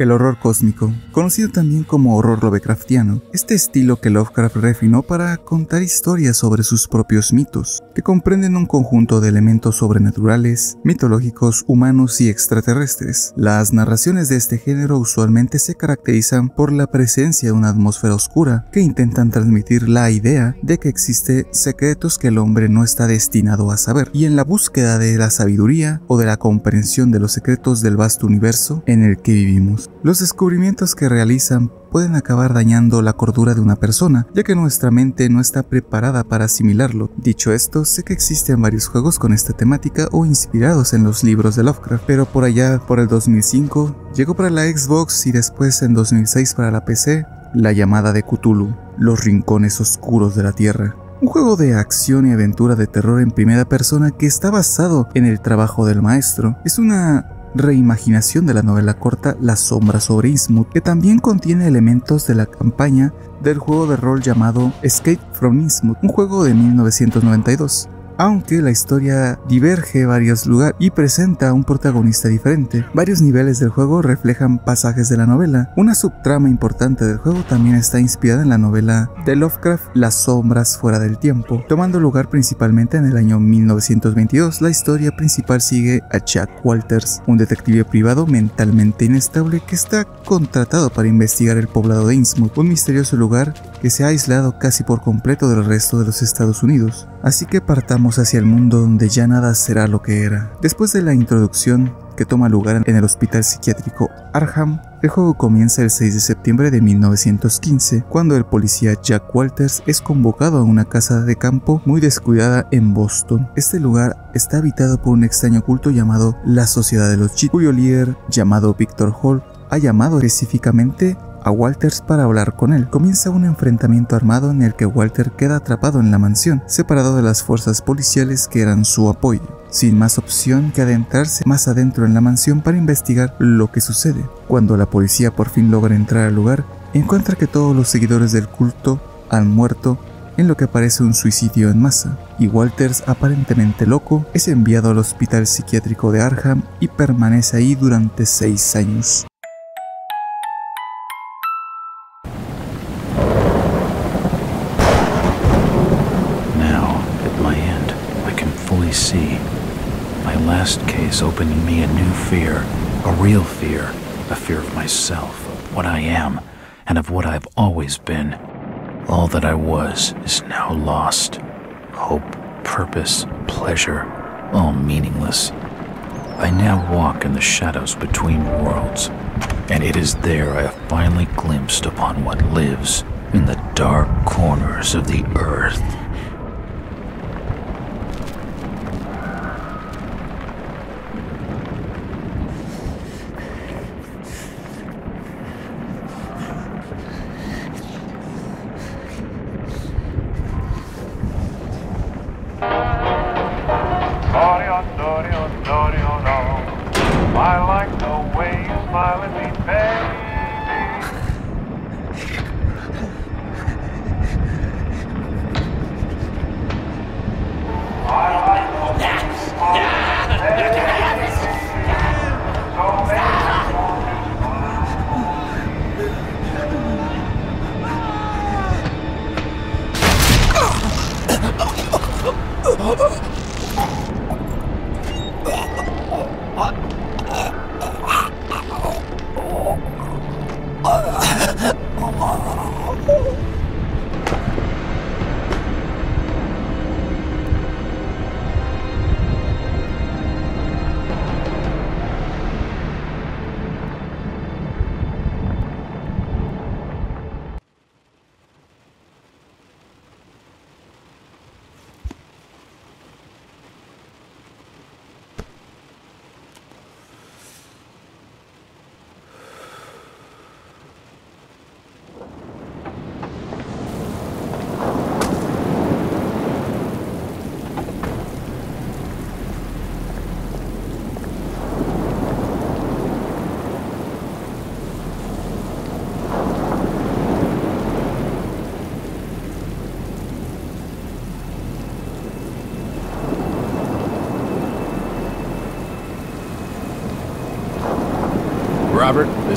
El horror cósmico, conocido también como horror Lovecraftiano, este estilo que Lovecraft refinó para contar historias sobre sus propios mitos, que comprenden un conjunto de elementos sobrenaturales, mitológicos, humanos y extraterrestres. Las narraciones de este género usualmente se caracterizan por la presencia de una atmósfera oscura que intentan transmitir la idea de que existe secretos que el hombre no está destinado a saber, y en la búsqueda de la sabiduría o de la comprensión de los secretos del vasto universo en el que vivimos. Los descubrimientos que realizan pueden acabar dañando la cordura de una persona, ya que nuestra mente no está preparada para asimilarlo. Dicho esto, sé que existen varios juegos con esta temática o inspirados en los libros de Lovecraft, pero por allá, por el 2005, llegó para la Xbox y después en 2006 para la PC, La llamada de Cthulhu, Los rincones oscuros de la Tierra. Un juego de acción y aventura de terror en primera persona que está basado en el trabajo del maestro. Es una reimaginación de la novela corta La sombra sobre Innsmouth, que también contiene elementos de la campaña del juego de rol llamado Escape from Innsmouth, un juego de 1992 aunque la historia diverge varios lugares y presenta un protagonista diferente. Varios niveles del juego reflejan pasajes de la novela. Una subtrama importante del juego también está inspirada en la novela de Lovecraft Las sombras fuera del tiempo, tomando lugar principalmente en el año 1922. La historia principal sigue a Jack Walters, un detective privado mentalmente inestable que está contratado para investigar el poblado de Innsmouth, un misterioso lugar que se ha aislado casi por completo del resto de los Estados Unidos. Así que partamos hacia el mundo donde ya nada será lo que era. Después de la introducción que toma lugar en el hospital psiquiátrico Arham, el juego comienza el 6 de septiembre de 1915, cuando el policía Jack Walters es convocado a una casa de campo muy descuidada en Boston. Este lugar está habitado por un extraño culto llamado la Sociedad de los Cheats, cuyo líder, llamado Victor Hall, ha llamado específicamente a Walters para hablar con él. Comienza un enfrentamiento armado en el que Walter queda atrapado en la mansión, separado de las fuerzas policiales que eran su apoyo, sin más opción que adentrarse más adentro en la mansión para investigar lo que sucede. Cuando la policía por fin logra entrar al lugar, encuentra que todos los seguidores del culto han muerto en lo que parece un suicidio en masa, y Walters, aparentemente loco, es enviado al hospital psiquiátrico de Arham y permanece ahí durante seis años. Last case opened in me a new fear, a real fear, a fear of myself, of what I am, and of what I've always been. All that I was is now lost. Hope, purpose, pleasure, all meaningless. I now walk in the shadows between worlds, and it is there I have finally glimpsed upon what lives in the dark corners of the earth.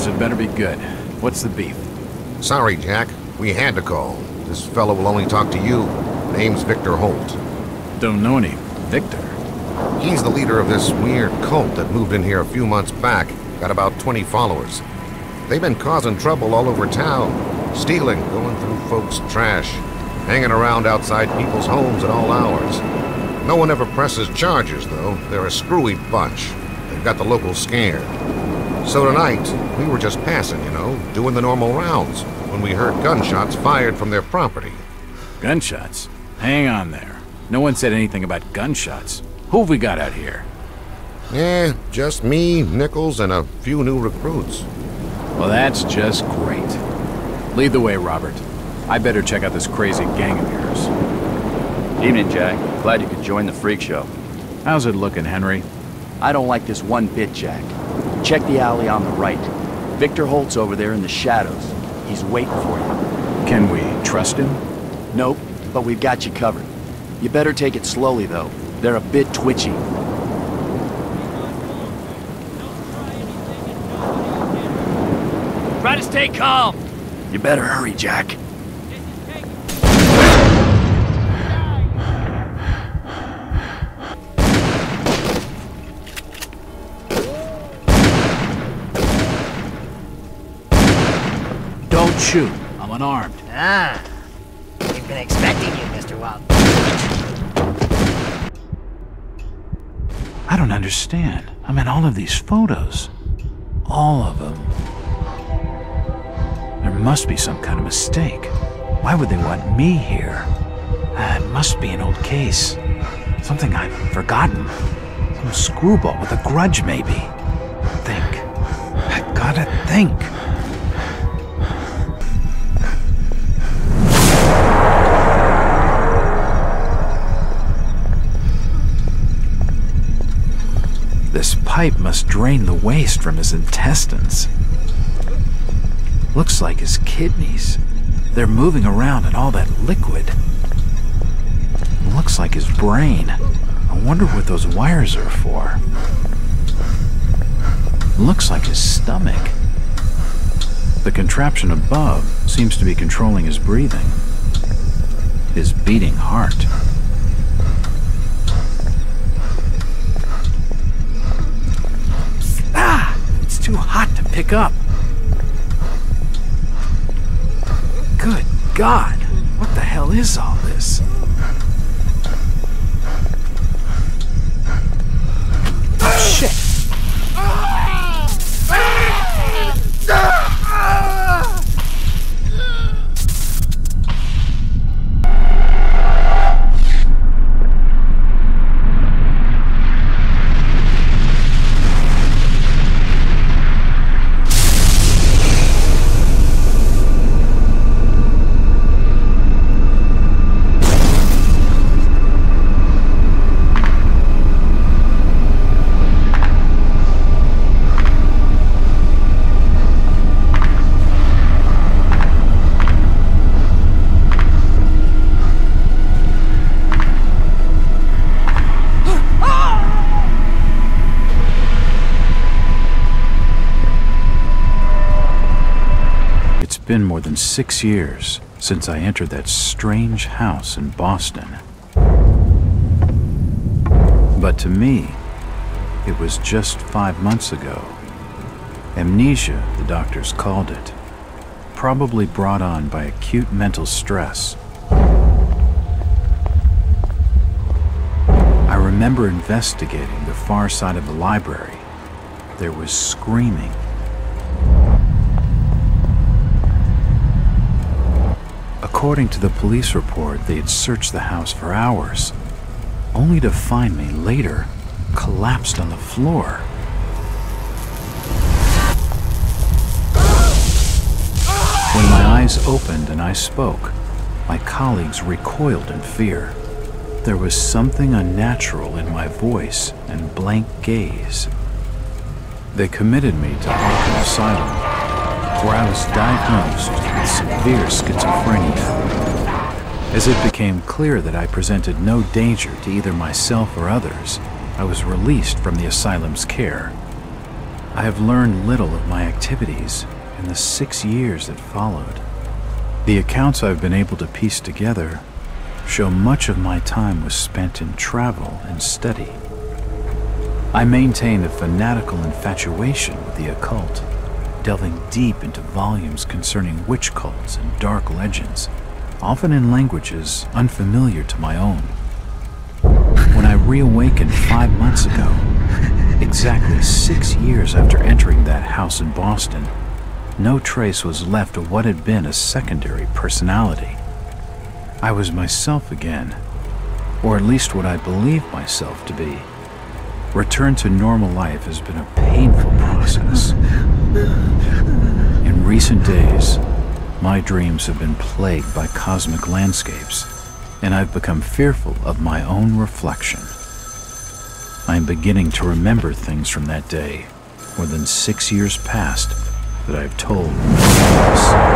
Had better be good. What's the beef? Sorry, Jack. We had to call. This fellow will only talk to you. Name's Victor Holt. Don't know any Victor. He's the leader of this weird cult that moved in here a few months back. Got about 20 followers. They've been causing trouble all over town. Stealing, going through folks' trash, hanging around outside people's homes at all hours. No one ever presses charges, though. They're a screwy bunch. They've got the locals scared. So tonight, we were just passing, you know, doing the normal rounds, when we heard gunshots fired from their property. Gunshots? Hang on there. No one said anything about gunshots. Who have we got out here? Eh, just me, Nichols, and a few new recruits. Well, that's just great. Lead the way, Robert. I better check out this crazy gang of yours. Evening, Jack. Glad you could join the freak show. How's it looking, Henry? I don't like this one bit, Jack. Check the alley on the right. Victor Holt's over there in the shadows. He's waiting for you. Can we trust him? Nope, but we've got you covered. You better take it slowly, though. They're a bit twitchy. Try to stay calm. You better hurry, Jack. Shoot. I'm unarmed. Ah. We've been expecting you, Mr. Wild. I don't understand. I mean, all of these photos. All of them. There must be some kind of mistake. Why would they want me here? Ah, it must be an old case. Something I've forgotten. Some screwball with a grudge, maybe. Think. I gotta think. Pipe must drain the waste from his intestines. Looks like his kidneys. They're moving around in all that liquid. Looks like his brain. I wonder what those wires are for. Looks like his stomach. The contraption above seems to be controlling his breathing. His beating heart. Ah! It's too hot to pick up. Good God! What the hell is all six years since I entered that strange house in Boston. But to me, it was just five months ago. Amnesia, the doctors called it. Probably brought on by acute mental stress. I remember investigating the far side of the library. There was screaming. According to the police report, they had searched the house for hours, only to find me later collapsed on the floor. When my eyes opened and I spoke, my colleagues recoiled in fear. There was something unnatural in my voice and blank gaze. They committed me to Arkham Asylum, where I was diagnosed with severe schizophrenia. As it became clear that I presented no danger to either myself or others, I was released from the asylum's care. I have learned little of my activities in the six years that followed. The accounts I've been able to piece together show much of my time was spent in travel and study. I maintained a fanatical infatuation with the occult, delving deep into volumes concerning witch cults and dark legends, often in languages unfamiliar to my own. When I reawakened five months ago, exactly six years after entering that house in Boston, no trace was left of what had been a secondary personality. I was myself again, or at least what I believed myself to be. Return to normal life has been a painful process. In recent days, my dreams have been plagued by cosmic landscapes, and I've become fearful of my own reflection. I am beginning to remember things from that day, more than six years past, that I've told no one else.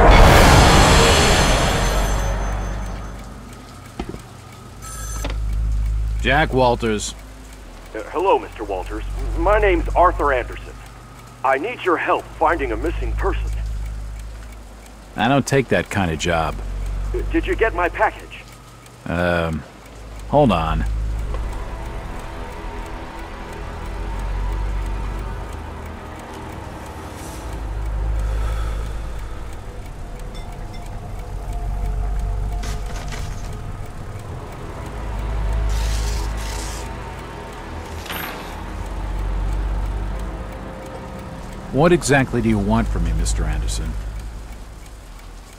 Jack Walters. Uh, hello, Mr. Walters. My name's Arthur Anderson. I need your help finding a missing person. I don't take that kind of job. Did you get my package? Um, hold on. What exactly do you want from me, Mr. Anderson?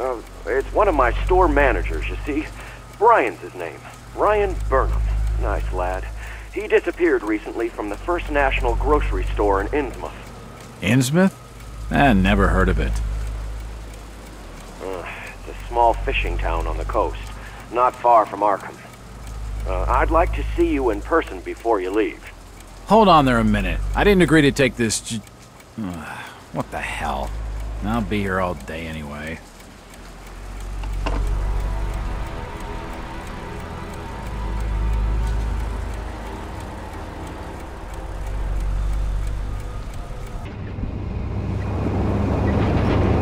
Uh, it's one of my store managers, you see. Brian's his name. Brian Burnham. Nice lad. He disappeared recently from the First National Grocery Store in Innsmouth. Innsmouth? Eh, never heard of it. Uh, it's a small fishing town on the coast, not far from Arkham. Uh, I'd like to see you in person before you leave. Hold on there a minute. I didn't agree to take this. Ugh, what the hell? I'll be here all day anyway.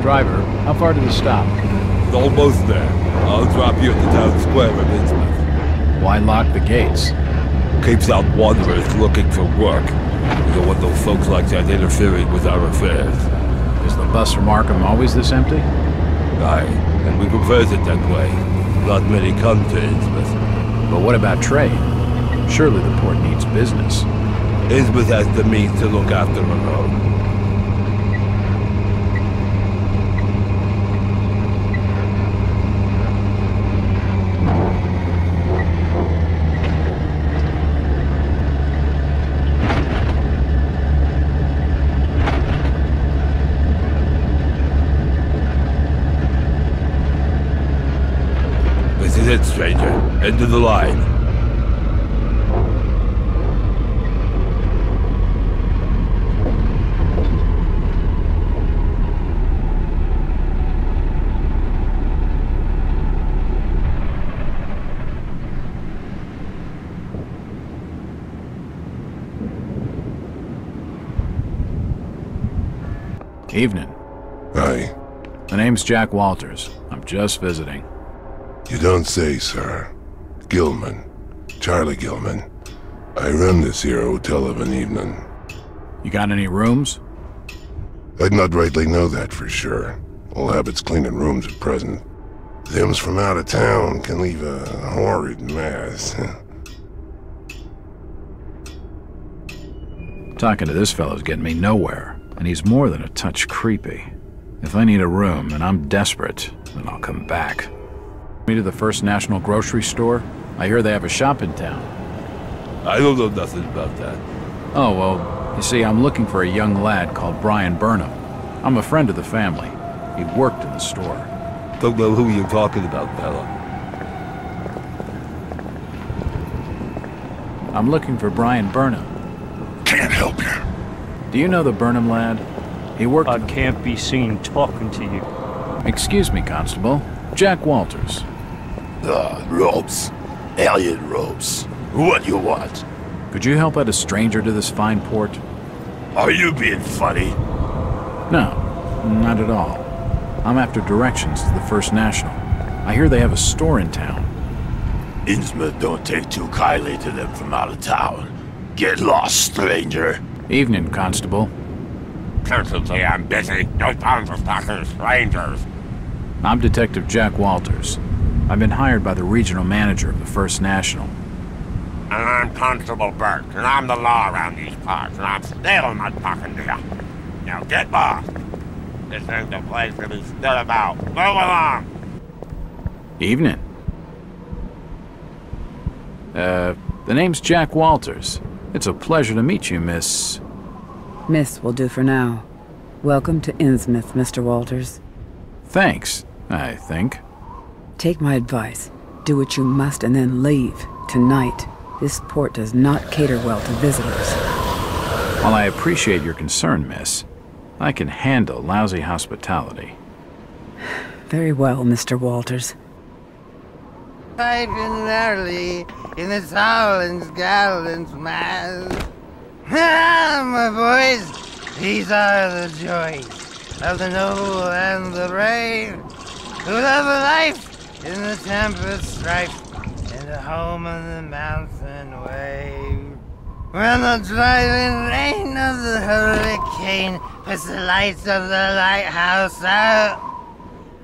Driver, how far to the stop? It's almost there. I'll drop you at the town square of Innsmouth. Why lock the gates? Keeps out wanderers looking for work. We don't want those folks like that interfering with our affairs. Is the bus from Arkham always this empty? Aye, and we prefers it that way. Not many come to Innsmouth. But what about trade? Surely the port needs business. Innsmouth has the means to look after her own. This is it, stranger. End of the line. Evening. Aye. My name's Jack Walters. I'm just visiting. You don't say, sir. Gilman. Charlie Gilman. I run this here hotel of an evening. You got any rooms? I'd not rightly know that for sure. All habits cleaning rooms at present. Them's from out of town can leave a horrid mess. Talking to this fellow's getting me nowhere, and he's more than a touch creepy. If I need a room and I'm desperate, then I'll come back. Me to the First National Grocery Store? I hear they have a shop in town. I don't know nothing about that. Oh, well, you see, I'm looking for a young lad called Brian Burnham. I'm a friend of the family. He worked in the store. Don't know who you're talking about, fella. I'm looking for Brian Burnham. Can't help you. Do you know the Burnham lad? He worked. I can't be seen talking to you. Excuse me, Constable. Jack Walters. Uh, ropes. Alien ropes. What do you want? Could you help out a stranger to this fine port? Are you being funny? No, not at all. I'm after directions to the First National. I hear they have a store in town. Innsmouth don't take too kindly to them from out of town. Get lost, stranger. Evening, Constable. Certainly I'm busy. No time for talking to strangers. I'm Detective Jack Walters. I've been hired by the regional manager of the First National. And I'm Constable Burke, and I'm the law around these parts, and I'm still not talking to you. Now get lost. This ain't the place to be stood about. Move along. Evening. Uh, the name's Jack Walters. It's a pleasure to meet you, Miss... Miss will do for now. Welcome to Innsmouth, Mr. Walters. Thanks, I think. Take my advice. Do what you must and then leave. Tonight. This port does not cater well to visitors. While I appreciate your concern, miss, I can handle lousy hospitality. Very well, Mr. Walters. I've been early in the Towlands Gallants Mass. Ah, my boys, these are the joys of the noble and the brave who love a life in the tempest strife in the home of the mountain wave. When the driving rain of the hurricane puts the lights of the lighthouse out,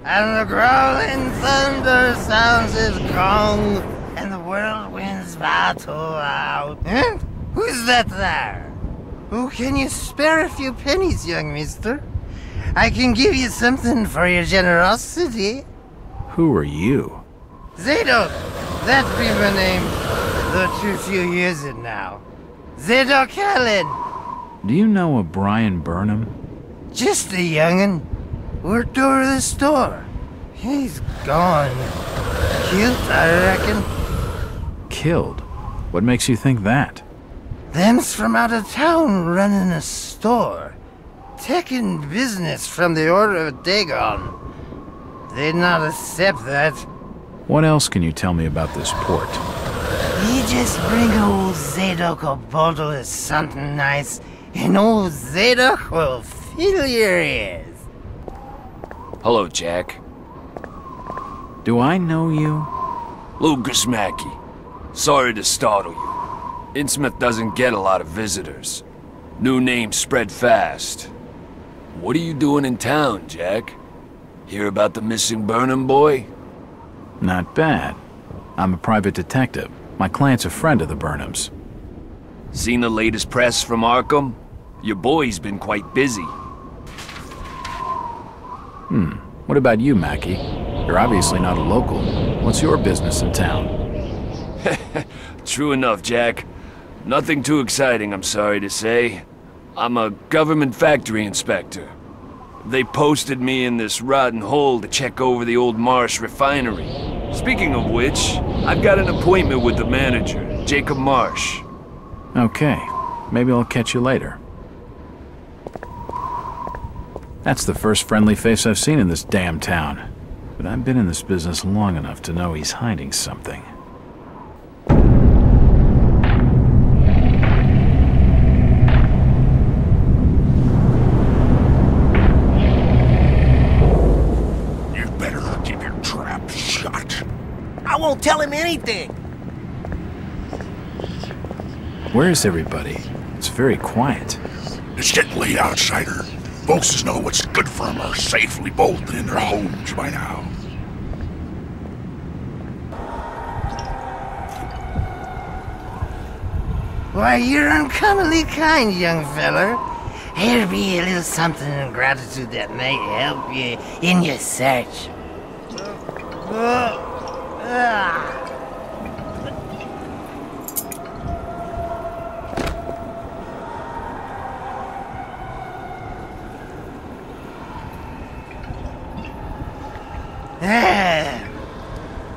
and the growling thunder sounds its gong, and the whirlwinds battle out. Eh? Who's that there? Oh, can you spare a few pennies, young mister? I can give you something for your generosity. Who are you? Zadok! That be my name. Though too few years it now. Zadok Allen! Do you know a Brian Burnham? Just a young'un. Worked over the store. He's gone. Killed, I reckon. Killed? What makes you think that? Them's from out of town running a store. Taking business from the Order of Dagon. They'd not accept that. What else can you tell me about this port? You just bring old Zadok a bottle of something nice, and old Zadok will fill your ears. Hello, Jack. Do I know you? Lucas Mackey. Sorry to startle you. Innsmouth doesn't get a lot of visitors. New names spread fast. What are you doing in town, Jack? Hear about the missing Burnham boy? Not bad. I'm a private detective. My client's a friend of the Burnhams. Seen the latest press from Arkham? Your boy's been quite busy. Hmm. What about you, Mackey? You're obviously not a local. What's your business in town? True enough, Jack. Nothing too exciting, I'm sorry to say. I'm a government factory inspector. They posted me in this rotten hole to check over the old Marsh refinery. Speaking of which, I've got an appointment with the manager, Jacob Marsh. Okay. Maybe I'll catch you later. That's the first friendly face I've seen in this damn town. But I've been in this business long enough to know he's hiding something. You better keep your trap shut. I won't tell him anything. Where's everybody? It's very quiet. It's getting late, outsider. Folks that know what's good for 'em are safely bolted in their homes by now. Why, you're uncommonly kind, young feller. Here be a little something in gratitude that may help you in your search. Ah,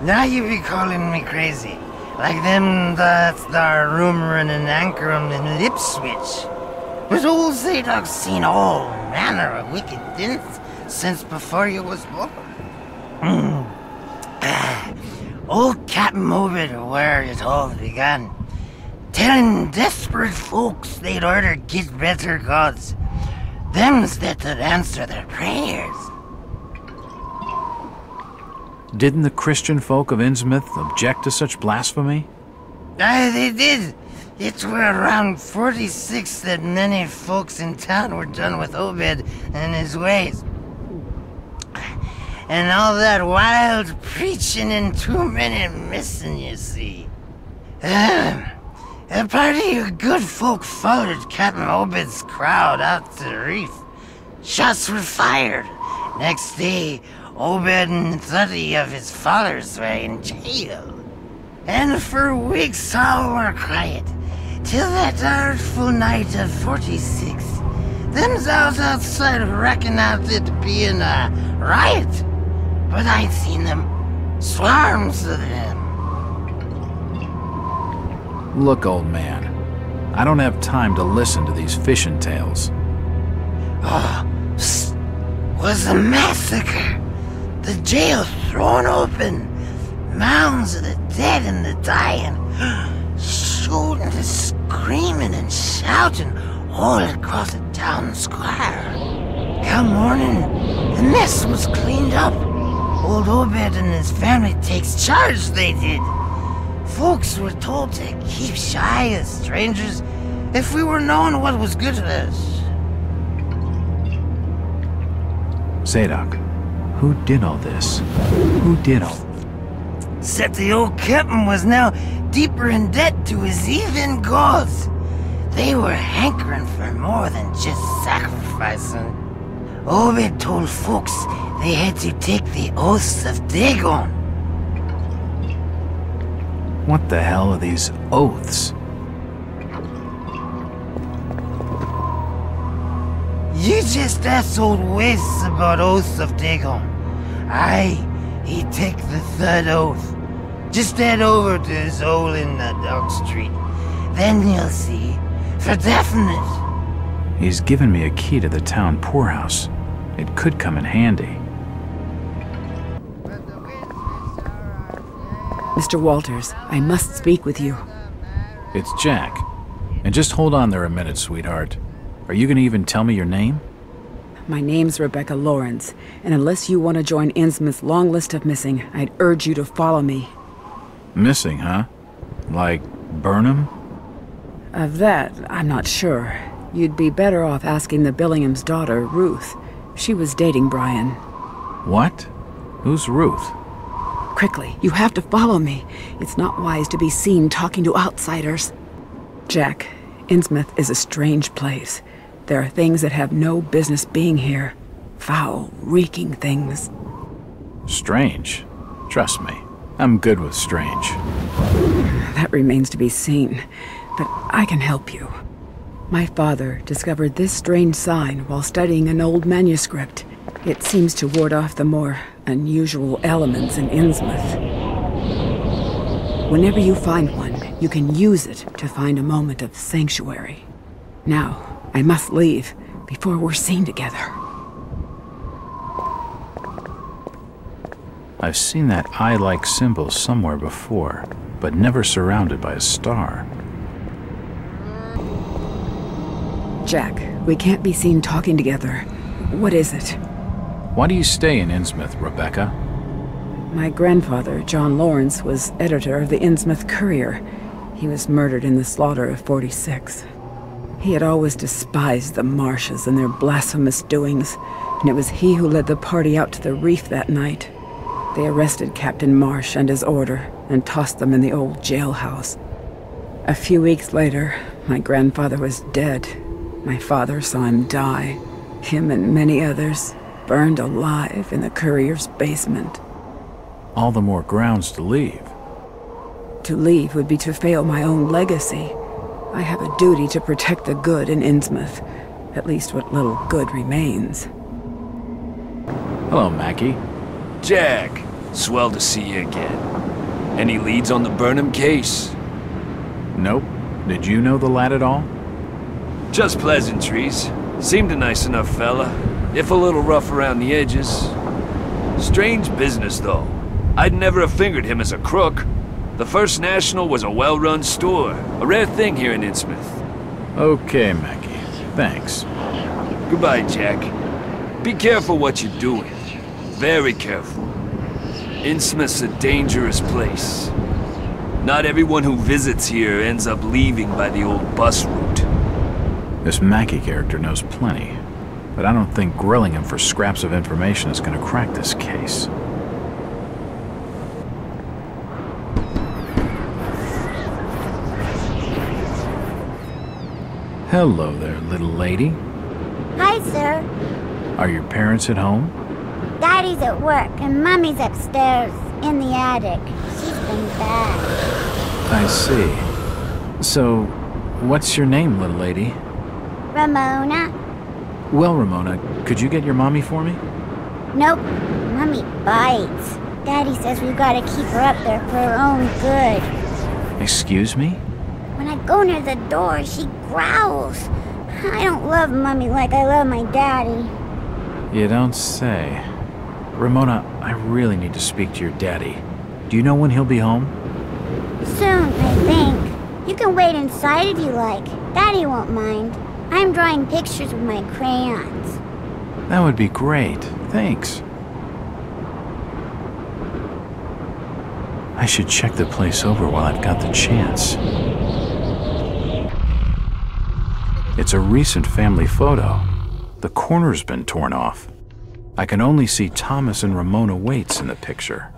now you be calling me crazy. Like them that's there rumoring and anchoring in Lipswich. But old Zadok's seen all manner of wicked things since before you was born. Mm. Old Captain Mobit where it all began. telling desperate folks they'd order get better gods. Them's that'd answer their prayers. Didn't the Christian folk of Innsmouth object to such blasphemy? Aye, they did. It were around 46 that many folks in town were done with Obed and his ways. And all that wild preaching and too many missing, you see. Um, a party of good folk followed Captain Obed's crowd out to the reef. Shots were fired. Next day, Obed and 30 of his followers were in jail. And for weeks all were quiet. Till that artful night of 46. Them's out outside reckon out it being a riot. But I'd seen them. Swarms of them. Look, old man. I don't have time to listen to these fishing tales. Oh, was a massacre. The jail thrown open. Mounds of the dead and the dying. Shooting and screaming and shouting all across the town square. Come morning, the mess was cleaned up. Old Obed and his family takes charge, they did. Folks were told to keep shy of strangers if we were knowing what was good for us. Zadok, who did all this? Who did all Said the old captain was now deeper in debt to his even gods. They were hankering for more than just sacrificing. Obed told folks they had to take the oaths of Dagon. What the hell are these oaths? You just asked old Wes about oaths of Dagon. Aye, he take the third oath. Just head over to his hole in the dark Street. Then you'll see. For definite. He's given me a key to the town poorhouse. It could come in handy. Mr. Walters, I must speak with you. It's Jack. And just hold on there a minute, sweetheart. Are you gonna even tell me your name? My name's Rebecca Lawrence, and unless you want to join Innsmouth's long list of missing, I'd urge you to follow me. Missing, huh? Like Burnham? Of that, I'm not sure. You'd be better off asking the Billingham's daughter, Ruth. She was dating Brian. What? Who's Ruth? Quickly, you have to follow me. It's not wise to be seen talking to outsiders. Jack, Innsmouth is a strange place. There are things that have no business being here. Foul, reeking things. Strange. Trust me, I'm good with strange. That remains to be seen, but I can help you. My father discovered this strange sign while studying an old manuscript. It seems to ward off the more unusual elements in Innsmouth. Whenever you find one, you can use it to find a moment of sanctuary. Now, I must leave before we're seen together. I've seen that eye-like symbol somewhere before, but never surrounded by a star. Jack, we can't be seen talking together. What is it? Why do you stay in Innsmouth, Rebecca? My grandfather, John Lawrence, was editor of the Innsmouth Courier. He was murdered in the slaughter of 46. He had always despised the Marshes and their blasphemous doings, and it was he who led the party out to the reef that night. They arrested Captain Marsh and his order and tossed them in the old jailhouse. A few weeks later, my grandfather was dead. My father saw him die. Him and many others burned alive in the courier's basement. All the more grounds to leave. To leave would be to fail my own legacy. I have a duty to protect the good in Innsmouth, at least what little good remains. Hello, Mackey. Jack, swell to see you again. Any leads on the Burnham case? Nope. Did you know the lad at all? Just pleasantries. Seemed a nice enough fella, if a little rough around the edges. Strange business, though. I'd never have fingered him as a crook. The First National was a well-run store. A rare thing here in Innsmouth. Okay, Mackey. Thanks. Goodbye, Jack. Be careful what you're doing. Very careful. Innsmouth's a dangerous place. Not everyone who visits here ends up leaving by the old bus route. This Mackey character knows plenty, but I don't think grilling him for scraps of information is going to crack this case. Hello there, little lady. Hi, sir. Are your parents at home? Daddy's at work and Mummy's upstairs in the attic. She's been bad. I see. So, what's your name, little lady? Ramona? Well, Ramona, could you get your mommy for me? Nope. Mommy bites. Daddy says we've got to keep her up there for her own good. Excuse me? When I go near the door, she growls. I don't love Mommy like I love my daddy. You don't say. Ramona, I really need to speak to your daddy. Do you know when he'll be home? Soon, I think. You can wait inside if you like. Daddy won't mind. I'm drawing pictures with my crayons. That would be great. Thanks. I should check the place over while I've got the chance. It's a recent family photo. The corner's been torn off. I can only see Thomas and Ramona Waits in the picture.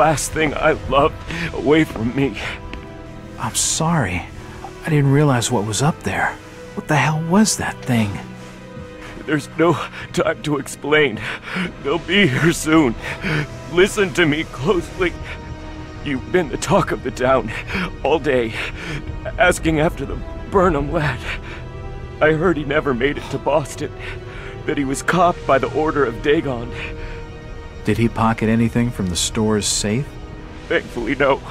Last thing I loved away from me. I'm sorry. I didn't realize what was up there. What the hell was that thing? There's no time to explain. They'll be here soon. Listen to me closely. You've been the talk of the town all day, asking after the Burnham lad. I heard he never made it to Boston, that he was copped by the order of Dagon. Did he pocket anything from the store's safe? Thankfully, no.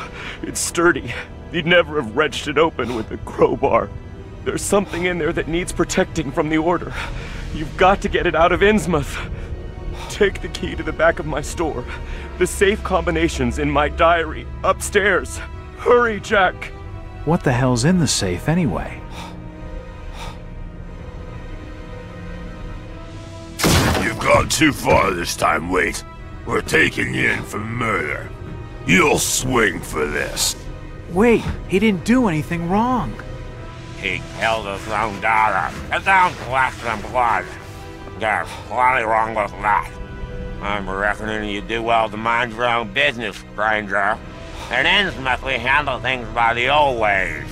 It's sturdy. He'd never have wrenched it open with a crowbar. There's something in there that needs protecting from the order. You've got to get it out of Innsmouth. Take the key to the back of my store. The safe combinations in my diary upstairs. Hurry, Jack. What the hell's in the safe anyway? You've gone too far this time, Waite. We're taking you in for murder. You'll swing for this. Wait, he didn't do anything wrong. He killed his own daughter. It sounds less than blood. There's plenty wrong with that. I'm reckoning you do well to mind your own business, stranger. In Innsmouth, we handle things by the old ways.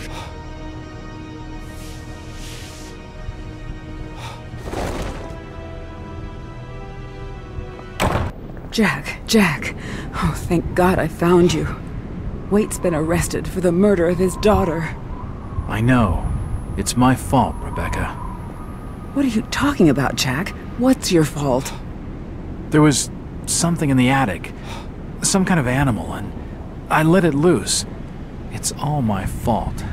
Jack, Jack. Oh, thank God I found you. Waite's been arrested for the murder of his daughter. I know. It's my fault, Rebecca. What are you talking about, Jack? What's your fault? There was something in the attic. some kind of animal, and I let it loose. It's all my fault.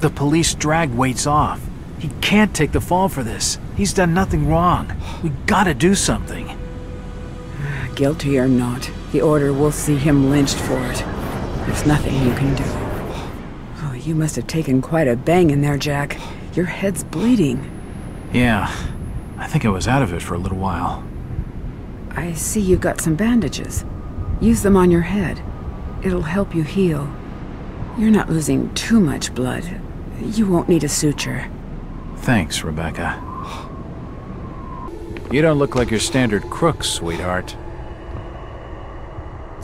The police dragged Waits off. He can't take the fall for this. He's done nothing wrong. We gotta do something. Guilty or not, the Order will see him lynched for it. There's nothing you can do. Oh, you must have taken quite a bang in there, Jack. Your head's bleeding. Yeah, I think I was out of it for a little while. I see you've got some bandages. Use them on your head. It'll help you heal. You're not losing too much blood. You won't need a suture. Thanks, Rebecca. You don't look like your standard crook, sweetheart.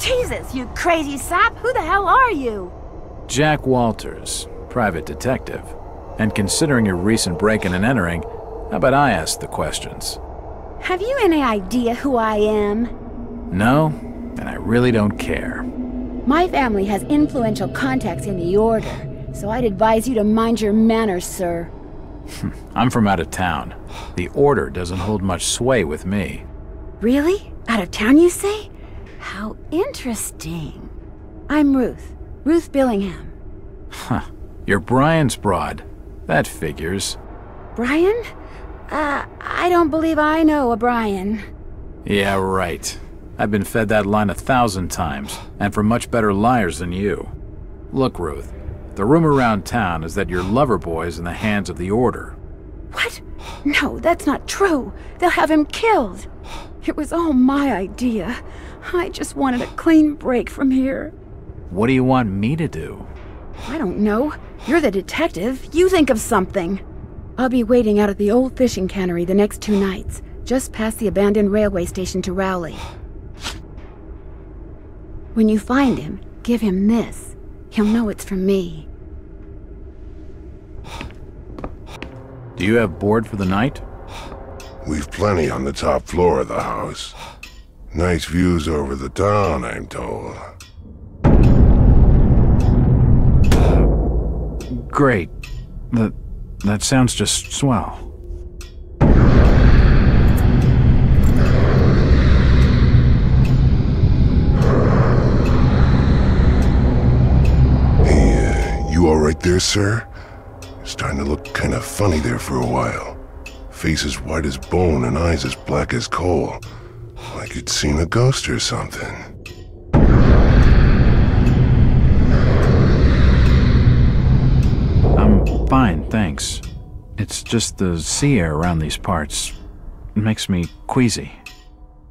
Jesus, you crazy sap! Who the hell are you? Jack Walters, private detective. And considering your recent break-in and entering, how about I ask the questions? Have you any idea who I am? No, and I really don't care. My family has influential contacts in the Order, so I'd advise you to mind your manners, sir. I'm from out of town. The Order doesn't hold much sway with me. Really? Out of town, you say? How interesting. I'm Ruth. Ruth Billingham. Huh. You're Brian's broad. That figures. Brian? Uh, I don't believe I know a Brian. Yeah, right. I've been fed that line a thousand times, and from much better liars than you. Look, Ruth, the rumor around town is that your lover boy is in the hands of the Order. What? No, that's not true. They'll have him killed. It was all my idea. I just wanted a clean break from here. What do you want me to do? I don't know. You're the detective. You think of something. I'll be waiting out at the old fishing cannery the next two nights, just past the abandoned railway station to Rowley. When you find him, give him this. He'll know it's from me. Do you have board for the night? We've plenty on the top floor of the house. Nice views over the town, I'm told. Great. That, that sounds just swell. Hey, uh, you alright there, sir? Starting to look kind of funny there for a while. Face as white as bone and eyes as black as coal. Like you'd seen a ghost or something. I'm fine, thanks. It's just the sea air around these parts. It makes me queasy.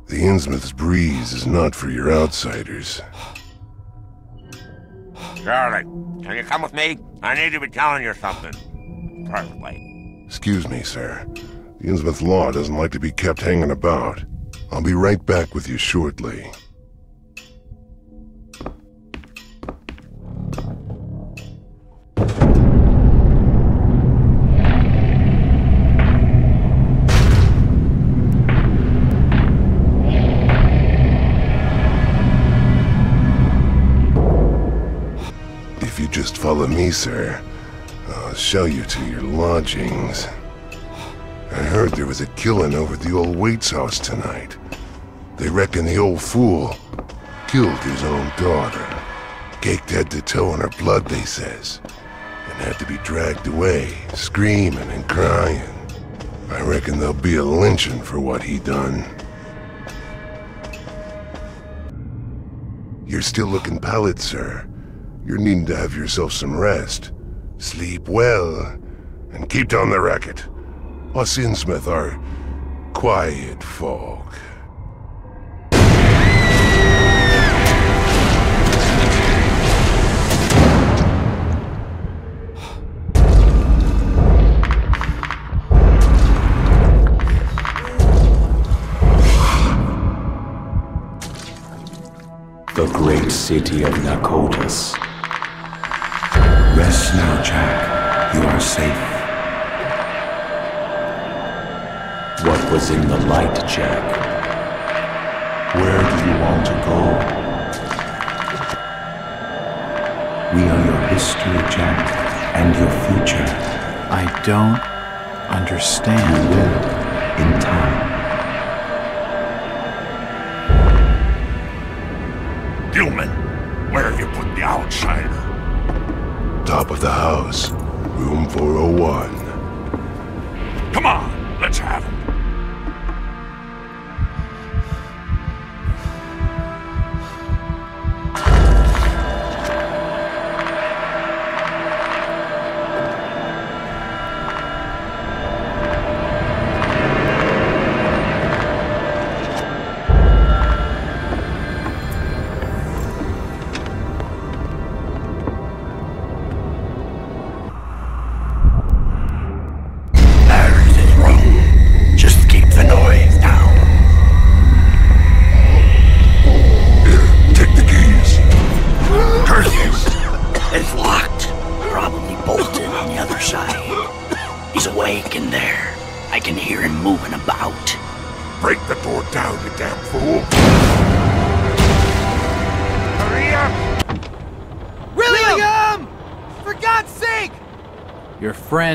The Innsmouth's breeze is not for your outsiders. Charlie, can you come with me? I need to be telling you something. Privately. Excuse me, sir. The Innsmouth law doesn't like to be kept hanging about. I'll be right back with you shortly. If you just follow me, sir, I'll show you to your lodgings. Heard there was a killing over the old Waite's house tonight. They reckon the old fool killed his own daughter. Caked head to toe in her blood, they says. And had to be dragged away, screaming and crying. I reckon there'll be a lynching for what he done. You're still looking pallid, sir. You're needing to have yourself some rest. Sleep well, and keep down the racket. Us Innsmouth are quiet folk. The great city of Pnakotus. Rest now, Jack. You are safe. What was in the light, Jack? Where do you want to go? We are your history, Jack, and your future. I don't understand. You will, in time. Hillman, where have you put the outsider? Top of the house. Room 401. Come on,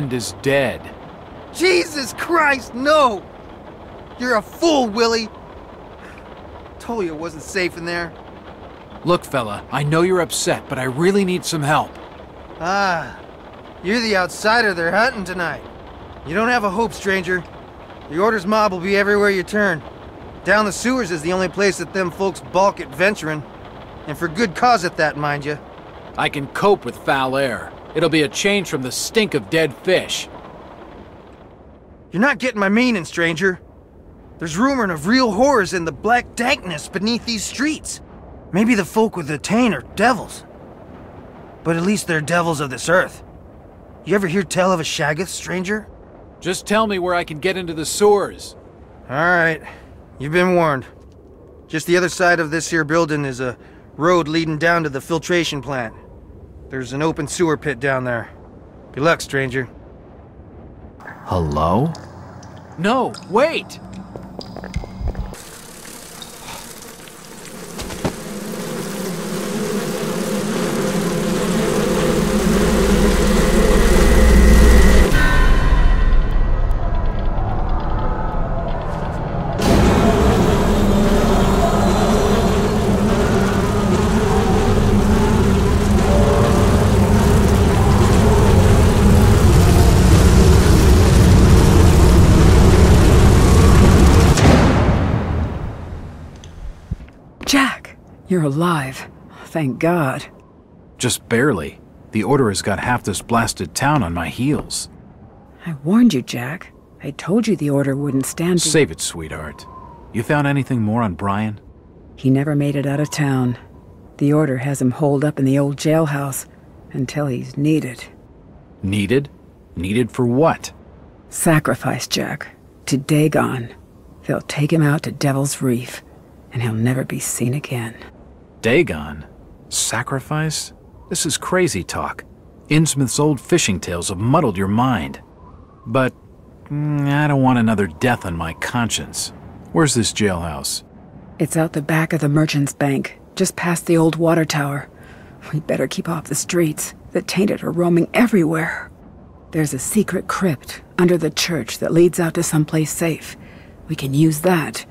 friend is dead. Jesus Christ, no! You're a fool, Willie! Told you it wasn't safe in there. Look, fella, I know you're upset, but I really need some help. Ah, you're the outsider they're hunting tonight. You don't have a hope, stranger. The Order's mob will be everywhere you turn. Down the sewers is the only place that them folks balk at venturing. And for good cause at that, mind you. I can cope with foul air. It'll be a change from the stink of dead fish. You're not getting my meaning, stranger. There's rumoring of real horrors in the black dankness beneath these streets. Maybe the folk with the Tane are devils. But at least they're devils of this earth. You ever hear tell of a Shoggoth, stranger? Just tell me where I can get into the sewers. Alright, you've been warned. Just the other side of this here building is a road leading down to the filtration plant. There's an open sewer pit down there. Good luck, stranger. Hello? No, wait! Jack, you're alive. Thank God. Just barely. The Order has got half this blasted town on my heels. I warned you, Jack. I told you the Order wouldn't stand to- Save it, sweetheart. You found anything more on Brian? He never made it out of town. The Order has him holed up in the old jailhouse until he's needed. Needed? Needed for what? Sacrifice, Jack. To Dagon. They'll take him out to Devil's Reef, and he'll never be seen again. Dagon? Sacrifice? This is crazy talk. Innsmouth's old fishing tales have muddled your mind. But mm, I don't want another death on my conscience. Where's this jailhouse? It's out the back of the Merchant's Bank, just past the old water tower. We better keep off the streets. The tainted are roaming everywhere. There's a secret crypt under the church that leads out to someplace safe. We can use that.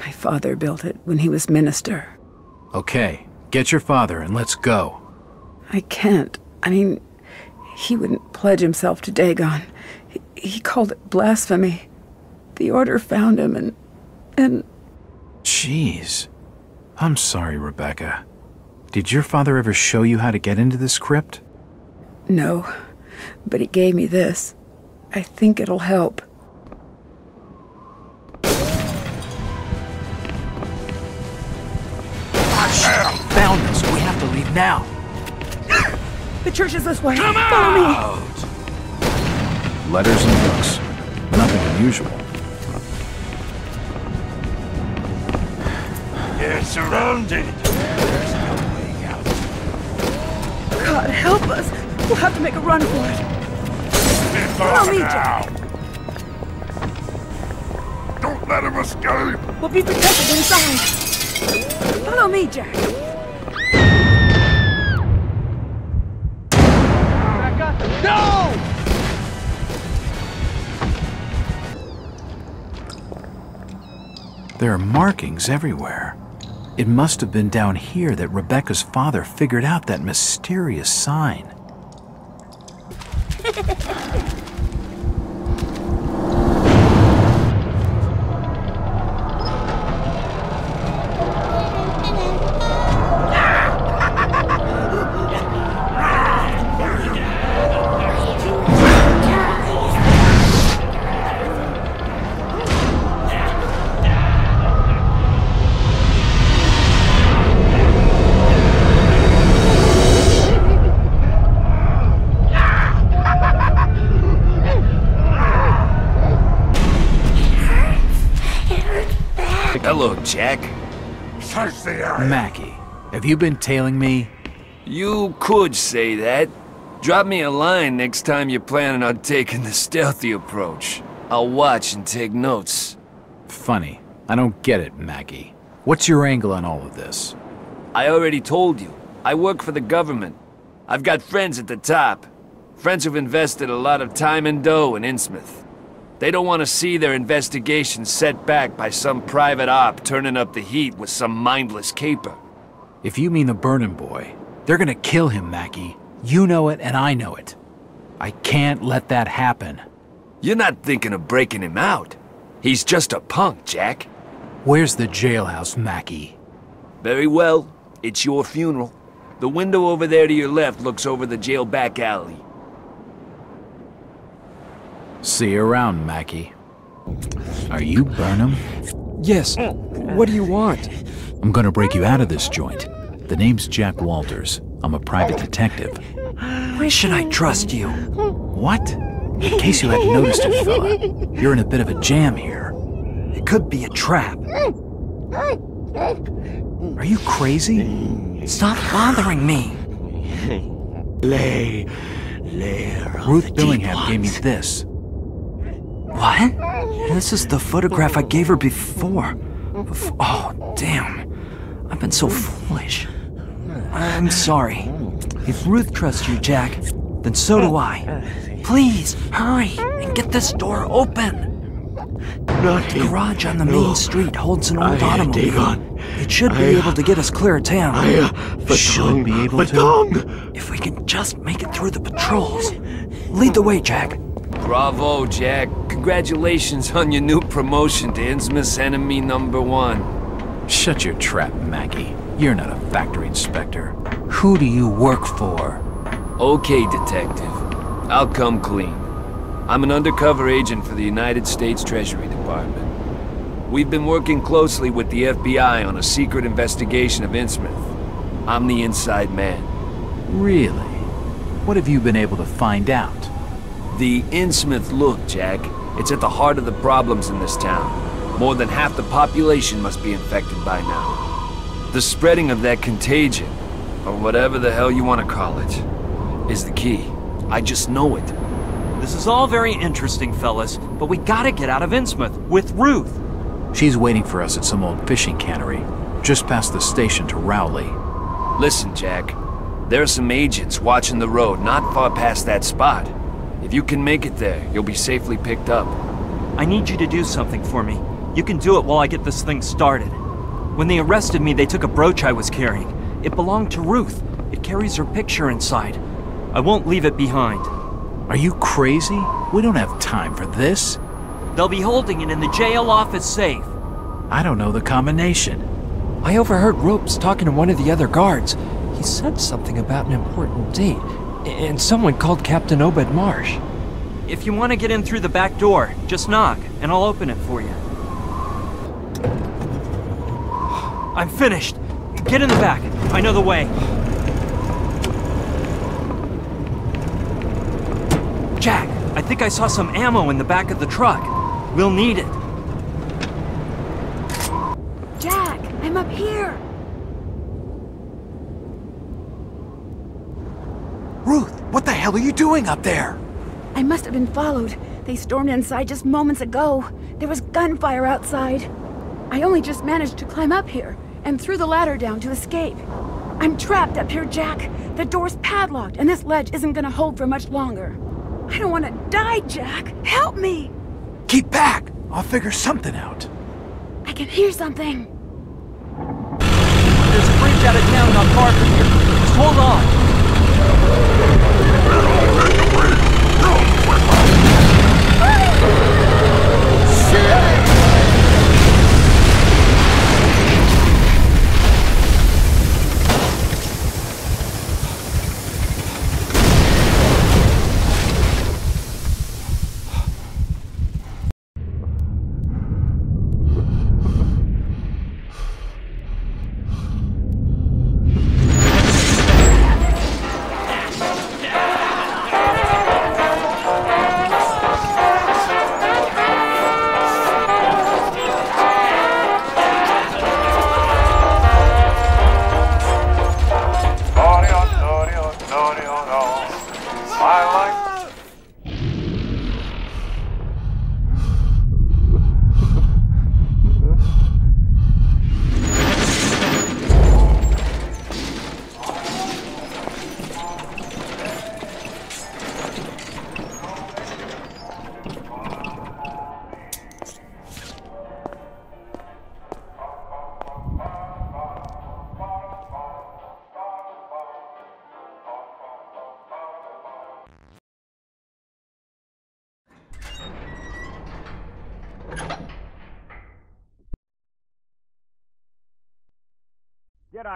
My father built it when he was minister. Okay, get your father and let's go. I can't. I mean, he wouldn't pledge himself to Dagon. He, he called it blasphemy. The Order found him and. and. Jeez. I'm sorry, Rebecca. Did your father ever show you how to get into this crypt? No. But he gave me this. I think it'll help. Now. The church is this way. Come Follow me. Letters and books. Nothing unusual. You're surrounded. There's no way out. God, help us. We'll have to make a run for it. Follow me, Jack. Don't let him escape. We'll be protected inside. Follow me, Jack. There are markings everywhere. It must have been down here that Rebecca's father figured out that mysterious sign. Hello, Jack. Mackey, have you been tailing me? You could say that. Drop me a line next time you're planning on taking the stealthy approach. I'll watch and take notes. Funny. I don't get it, Mackey. What's your angle on all of this? I already told you. I work for the government. I've got friends at the top. Friends who've invested a lot of time and dough in Innsmouth. They don't want to see their investigation set back by some private op turning up the heat with some mindless caper. If you mean the Burnham boy, they're gonna kill him, Mackey. You know it, and I know it. I can't let that happen. You're not thinking of breaking him out. He's just a punk, Jack. Where's the jailhouse, Mackey? Very well. It's your funeral. The window over there to your left looks over the jail back alley. See you around, Mackey. Are you Burnham? Yes. What do you want? I'm gonna break you out of this joint. The name's Jack Walters. I'm a private detective. Why should I trust you? What? In case you hadn't noticed it, fella, you're in a bit of a jam here. It could be a trap. Are you crazy? Stop bothering me. Lay, lay. Ruth Billingham gave me this. What? This is the photograph I gave her before. Bef- oh, damn. I've been so foolish. I'm sorry. If Ruth trusts you, Jack, then so do I. Please, hurry and get this door open. Nothing. The garage on the main street holds an old I, automobile. Dagon. It should be I, able to get us clear of town. I, uh, Should be able to. Batong. If we can just make it through the patrols. Lead the way, Jack. Bravo, Jack. Congratulations on your new promotion to Innsmouth's enemy number one. Shut your trap, Mackey. You're not a factory inspector. Who do you work for? Okay, detective. I'll come clean. I'm an undercover agent for the United States Treasury Department. We've been working closely with the FBI on a secret investigation of Innsmouth. I'm the inside man. Really? What have you been able to find out? The Innsmouth look, Jack. It's at the heart of the problems in this town. More than half the population must be infected by now. The spreading of that contagion, or whatever the hell you want to call it, is the key. I just know it. This is all very interesting, fellas, but we gotta get out of Innsmouth with Ruth. She's waiting for us at some old fishing cannery, just past the station to Rowley. Listen, Jack. There are some agents watching the road not far past that spot. If you can make it there, you'll be safely picked up. I need you to do something for me. You can do it while I get this thing started. When they arrested me, they took a brooch I was carrying. It belonged to Ruth. It carries her picture inside. I won't leave it behind. Are you crazy? We don't have time for this. They'll be holding it in the jail office safe. I don't know the combination. I overheard Ropes talking to one of the other guards. He said something about an important date, and someone called Captain Obed Marsh. If you want to get in through the back door, just knock, and I'll open it for you. I'm finished. Get in the back. I know the way. Jack, I think I saw some ammo in the back of the truck. We'll need it. Jack, I'm up here. Ruth, what the hell are you doing up there? I must have been followed. They stormed inside just moments ago. There was gunfire outside. I only just managed to climb up here and threw the ladder down to escape. I'm trapped up here, Jack. The door's padlocked, and this ledge isn't gonna hold for much longer. I don't want to die, Jack. Help me! Keep back! I'll figure something out. I can hear something. There's a bridge out of town not far from here. Just hold on.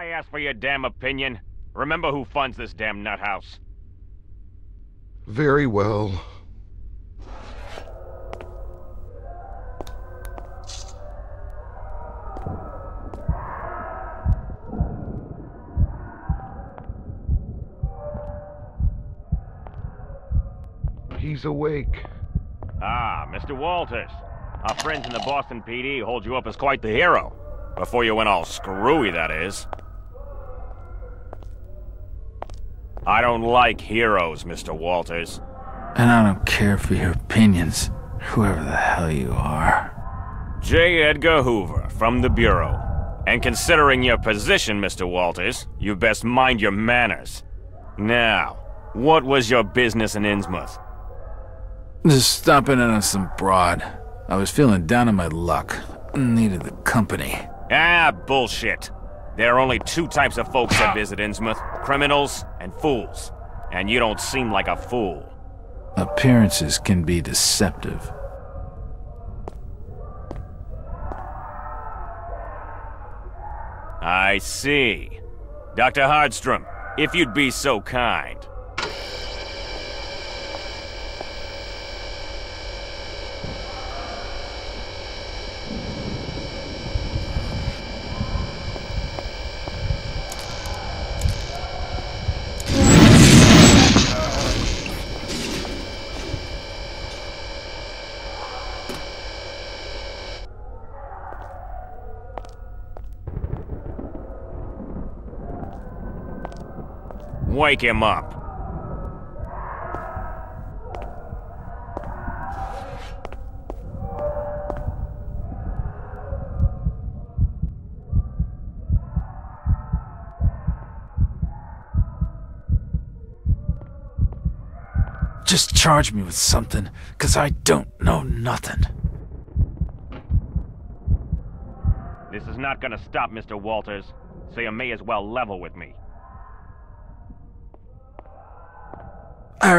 I ask for your damn opinion? Remember who funds this damn nut house. Very well. He's awake. Ah, Mr. Walters. Our friends in the Boston PD hold you up as quite the hero. Before you went all screwy, that is. I don't like heroes, Mr. Walters. And I don't care for your opinions, whoever the hell you are. J. Edgar Hoover, from the Bureau. And considering your position, Mr. Walters, you best mind your manners. Now, what was your business in Innsmouth? Just stopping in on some broad. I was feeling down on my luck. Needed the company. Ah, bullshit. There are only two types of folks that visit Innsmouth criminals and fools. And you don't seem like a fool. Appearances can be deceptive. I see. Dr. Hardstrom, if you'd be so kind. Wake him up. Just charge me with something, cause I don't know nothing. This is not gonna stop, Mr. Walters, so you may as well level with me.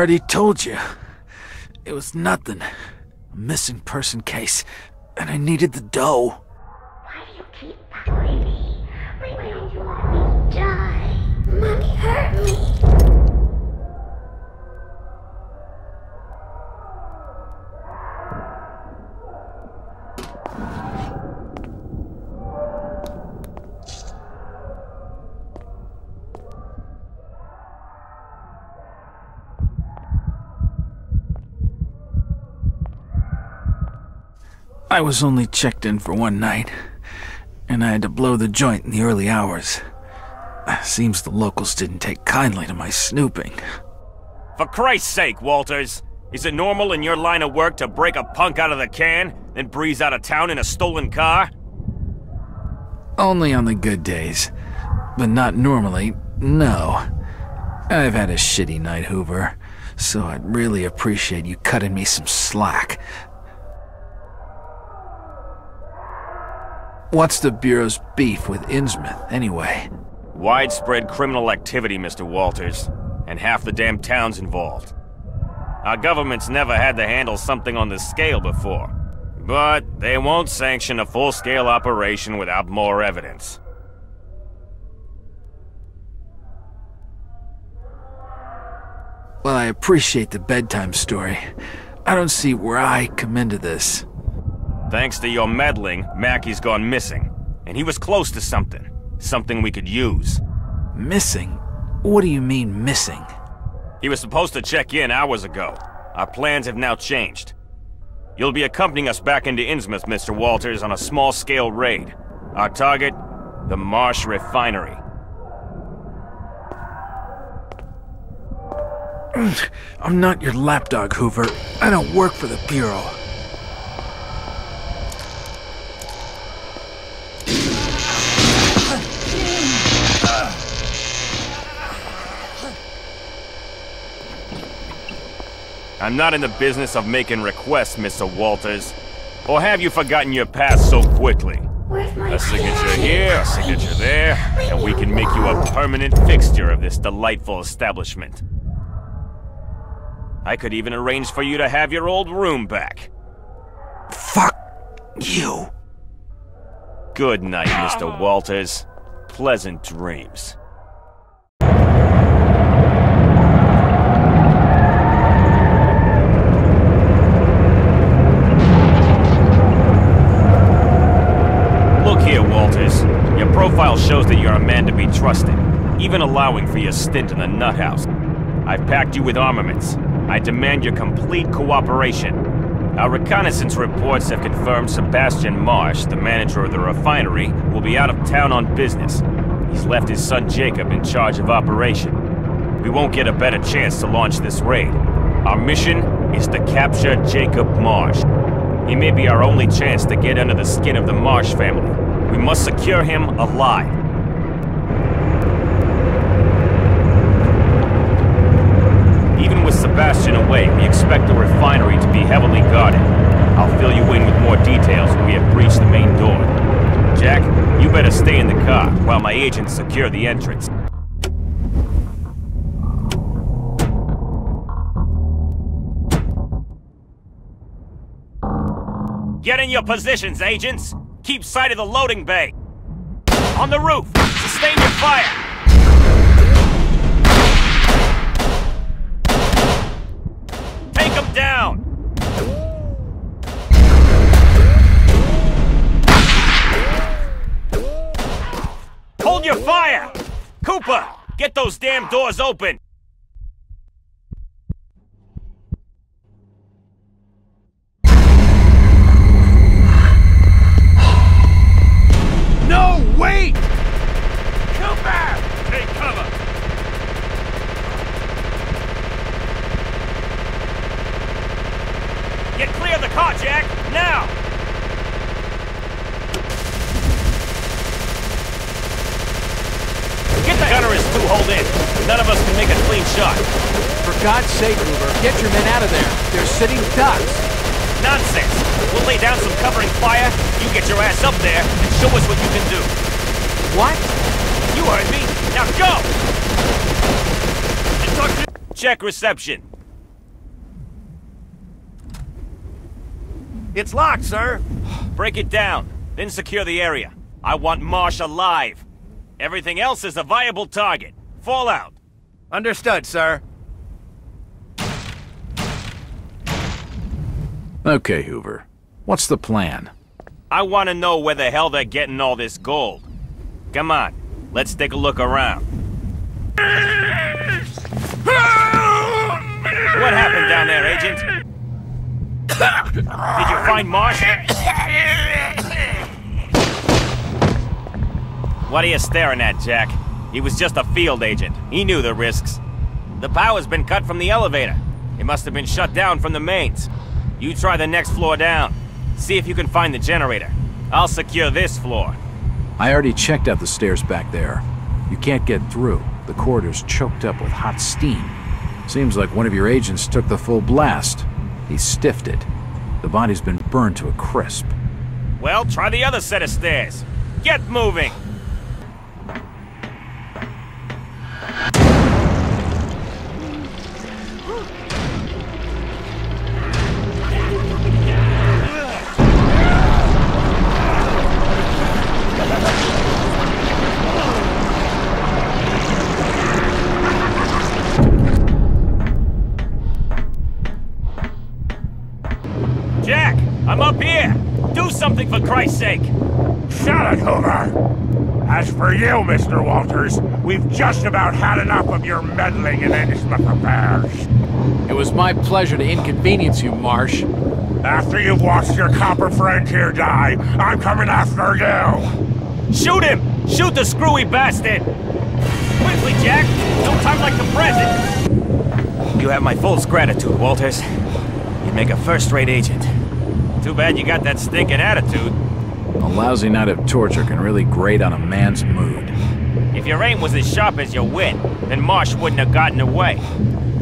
Already told you. It was nothing. A missing person case, and I needed the dough. I was only checked in for one night, and I had to blow the joint in the early hours. Ah, seems the locals didn't take kindly to my snooping. For Christ's sake, Walters! Is it normal in your line of work to break a punk out of the can, then breeze out of town in a stolen car? Only on the good days. But not normally, no. I've had a shitty night, Hoover, so I'd really appreciate you cutting me some slack. What's the Bureau's beef with Innsmouth, anyway? Widespread criminal activity, Mr. Walters, and half the damn town's involved. Our government's never had to handle something on this scale before. But they won't sanction a full-scale operation without more evidence. Well, I appreciate the bedtime story. I don't see where I come into this. Thanks to your meddling, Mackey's gone missing. And he was close to something. Something we could use. Missing? What do you mean, missing? He was supposed to check in hours ago. Our plans have now changed. You'll be accompanying us back into Innsmouth, Mr. Walters, on a small-scale raid. Our target? The Marsh Refinery. I'm not your lapdog, Hoover. I don't work for the Bureau. I'm not in the business of making requests, Mr. Walters. Or have you forgotten your past so quickly? A signature here, a signature there, and we can make you a permanent fixture of this delightful establishment. I could even arrange for you to have your old room back. Fuck you. Good night, Mr. Walters. Pleasant dreams. Look here, Walters. Your profile shows that you're a man to be trusted, even allowing for your stint in the nut house. I've packed you with armaments. I demand your complete cooperation. Our reconnaissance reports have confirmed Sebastian Marsh, the manager of the refinery, will be out of town on business. He's left his son Jacob in charge of operation. We won't get a better chance to launch this raid. Our mission is to capture Jacob Marsh. He may be our only chance to get under the skin of the Marsh family. We must secure him alive. Sebastian away, we expect the refinery to be heavily guarded. I'll fill you in with more details when we have breached the main door. Jack, you better stay in the car while my agents secure the entrance. Get in your positions, agents! Keep sight of the loading bay! On the roof! Sustain your fire! Those damn doors open! No, wait! Cooper! Take cover! Get clear of the car, Jack! Now! Get the gunnerist two hold in. None of us can make a clean shot. For God's sake, Hoover, get your men out of there. They're sitting ducks. Nonsense! We'll lay down some covering fire, you get your ass up there, and show us what you can do. What? You heard me. Now go! And talk to- Check reception. It's locked, sir. Break it down, then secure the area. I want Marsh alive. Everything else is a viable target. Fallout. Understood, sir. Okay, Hoover. What's the plan? I want to know where the hell they're getting all this gold. Come on, let's take a look around. What happened down there, Agent? Did you find Marsh? What are you staring at, Jack? He was just a field agent. He knew the risks. The power's been cut from the elevator. It must have been shut down from the mains. You try the next floor down. See if you can find the generator. I'll secure this floor. I already checked out the stairs back there. You can't get through. The corridor's choked up with hot steam. Seems like one of your agents took the full blast. He stiffed it. The body's been burned to a crisp. Well, try the other set of stairs. Get moving! Christ's sake! Shut it, Hoover! As for you, Mr. Walters, we've just about had enough of your meddling in Innsmouth affairs. It was my pleasure to inconvenience you, Marsh. After you've watched your copper friend here die, I'm coming after you! Shoot him! Shoot the screwy bastard! Quickly, Jack! No time like the present! You have my fullest gratitude, Walters. You'd make a first-rate agent. Too bad you got that stinking attitude. A lousy night of torture can really grate on a man's mood. If your aim was as sharp as your wit, then Marsh wouldn't have gotten away.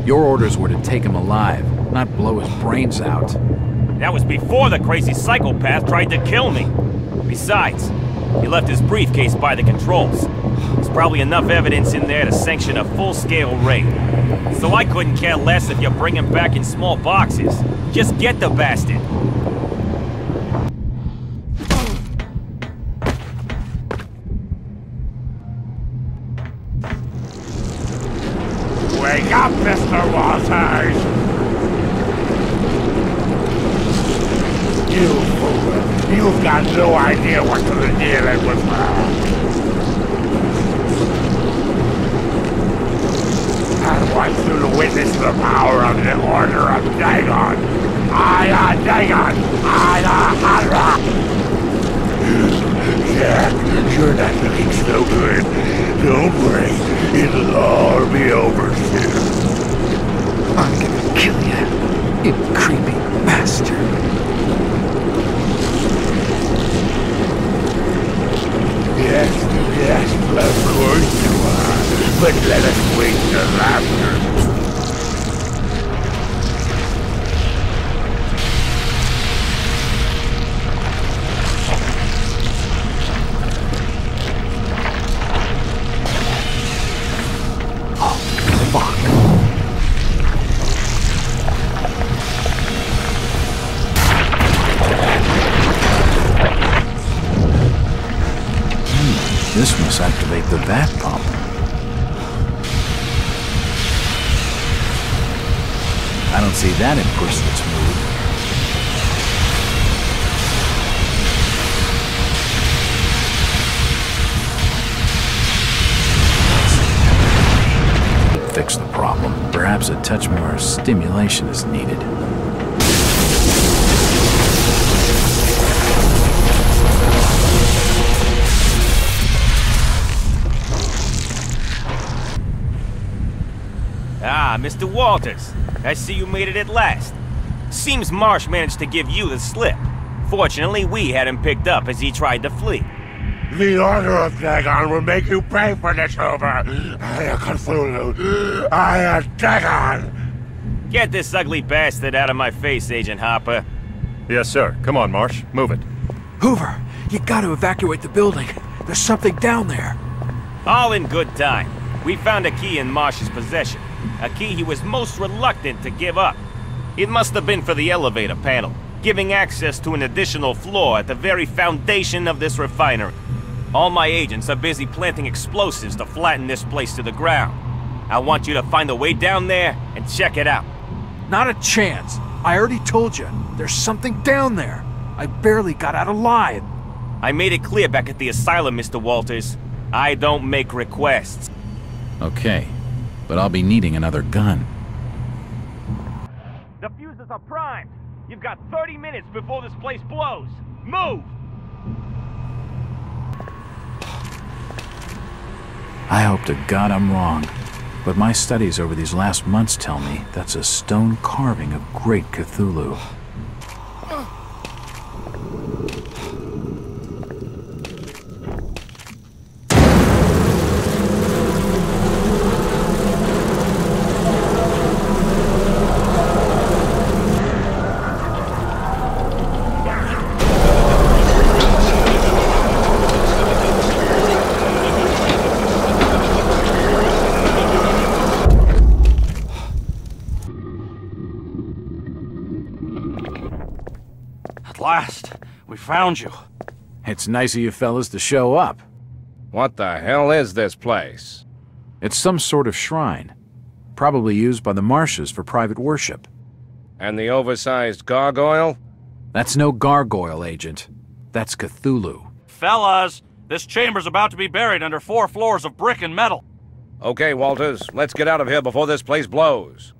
Your orders were to take him alive, not blow his brains out. That was before the crazy psychopath tried to kill me. Besides, he left his briefcase by the controls. There's probably enough evidence in there to sanction a full-scale raid. So I couldn't care less if you bring him back in small boxes. Just get the bastard. Touch more stimulation is needed. Ah, Mr. Walters. I see you made it at last. Seems Marsh managed to give you the slip. Fortunately, we had him picked up as he tried to flee. The Order of Dagon will make you pay for this, Hoover. I am Cthulhu. I am Dagon. Get this ugly bastard out of my face, Agent Hopper. Yes, sir. Come on, Marsh. Move it. Hoover, you gotta evacuate the building. There's something down there. All in good time. We found a key in Marsh's possession. A key he was most reluctant to give up. It must have been for the elevator panel, giving access to an additional floor at the very foundation of this refinery. All my agents are busy planting explosives to flatten this place to the ground. I want you to find a way down there and check it out. Not a chance. I already told you. There's something down there. I barely got out alive. I made it clear back at the asylum, Mr. Walters. I don't make requests. Okay, but I'll be needing another gun. The fuses are primed. You've got 30 minutes before this place blows. Move! I hope to God I'm wrong, but my studies over these last months tell me that's a stone carving of great Cthulhu. At last, we found you. It's nice of you fellas to show up. What the hell is this place? It's some sort of shrine, probably used by the Marshes for private worship. And the oversized gargoyle? That's no gargoyle, Agent. That's Cthulhu. Fellas, this chamber's about to be buried under four floors of brick and metal. Okay, Walters, let's get out of here before this place blows.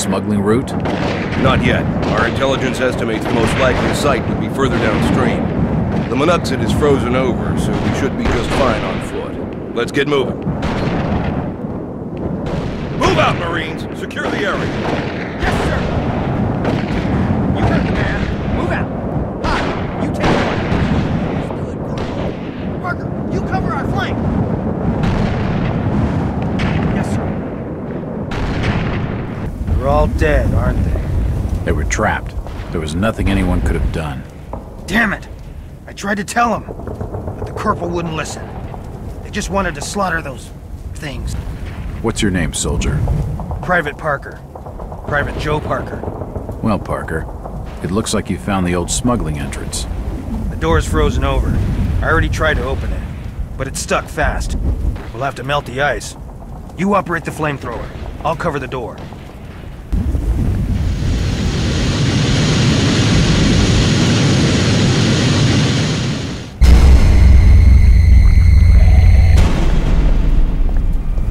Smuggling route? Not yet. Our intelligence estimates the most likely site would be further downstream. The Manuxet is frozen over, so we should be just fine on foot. Let's get moving. Move out, Marines! Secure the area! Yes, sir! You heard the man. Move out! Hi, you take point. Parker, you cover our flank! Yes, sir. They're all dead, aren't they? They were trapped. There was nothing anyone could have done. Damn it! I tried to tell them, but the corporal wouldn't listen. They just wanted to slaughter those things. What's your name, soldier? Private Parker. Private Joe Parker. Well, Parker, it looks like you found the old smuggling entrance. The door's frozen over. I already tried to open it, but it's stuck fast. We'll have to melt the ice. You operate the flamethrower. I'll cover the door.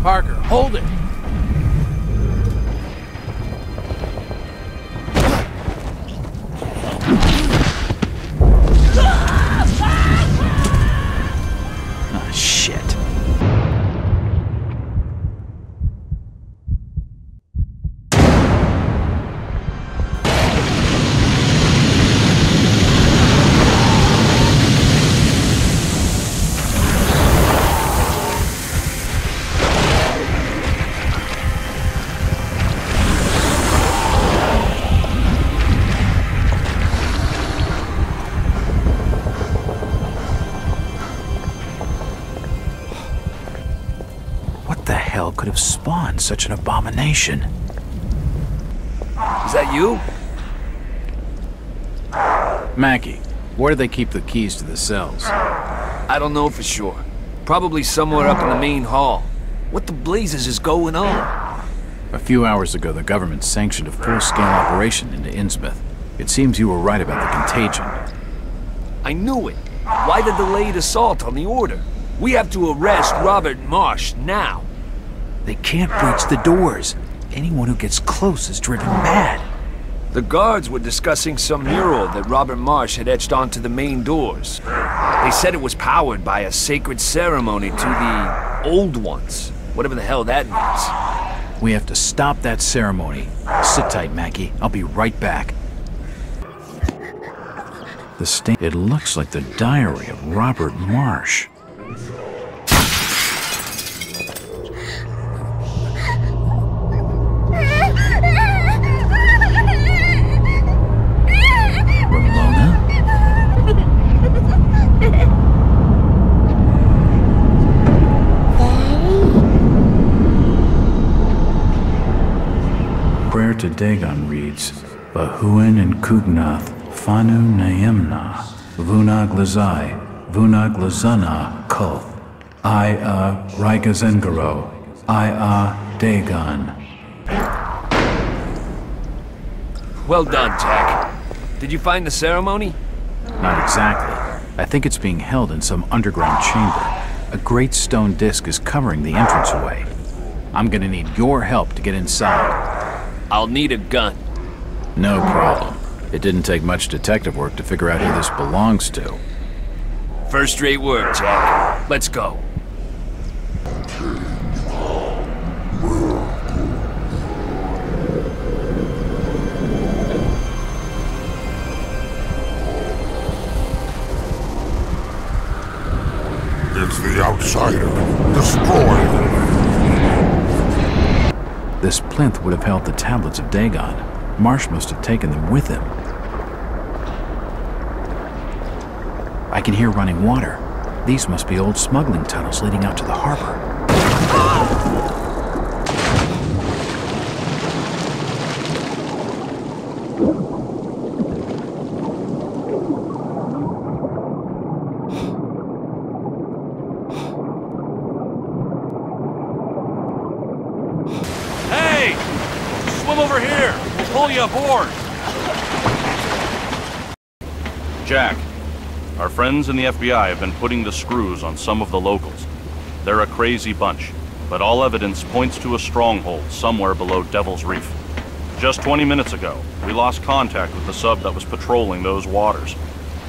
Parker, hold it! Such an abomination? Is that you? Mackey, where do they keep the keys to the cells? I don't know for sure. Probably somewhere up in the main hall. What the blazes is going on? A few hours ago, the government sanctioned a full-scale operation into Innsmouth. It seems you were right about the contagion. I knew it. Why the delayed assault on the order? We have to arrest Robert Marsh now. They can't breach the doors. Anyone who gets close is driven mad. The guards were discussing some mural that Robert Marsh had etched onto the main doors. They said it was powered by a sacred ceremony to the Old Ones, whatever the hell that means. We have to stop that ceremony. Sit tight, Mackey. I'll be right back. The stain. It looks like the diary of Robert Marsh. To Dagon reads, Bahuin and Kugnath, Fanu Naemna, Vunag Lazai, Vunag Lazana, Kulth, I a Raigazengaro, I a Dagon. Well done, Jack. Did you find the ceremony? Not exactly. I think it's being held in some underground chamber. A great stone disc is covering the entranceway. I'm gonna need your help to get inside. I'll need a gun. No problem. It didn't take much detective work to figure out who this belongs to. First rate work, Jack. Let's go. It's the outsider. Destroy him. This plinth would have held the tablets of Dagon. Marsh must have taken them with him. I can hear running water. These must be old smuggling tunnels leading out to the harbor. Hey! Swim over here! We'll pull you aboard! Jack, our friends in the FBI have been putting the screws on some of the locals. They're a crazy bunch, but all evidence points to a stronghold somewhere below Devil's Reef. Just 20 minutes ago, we lost contact with the sub that was patrolling those waters.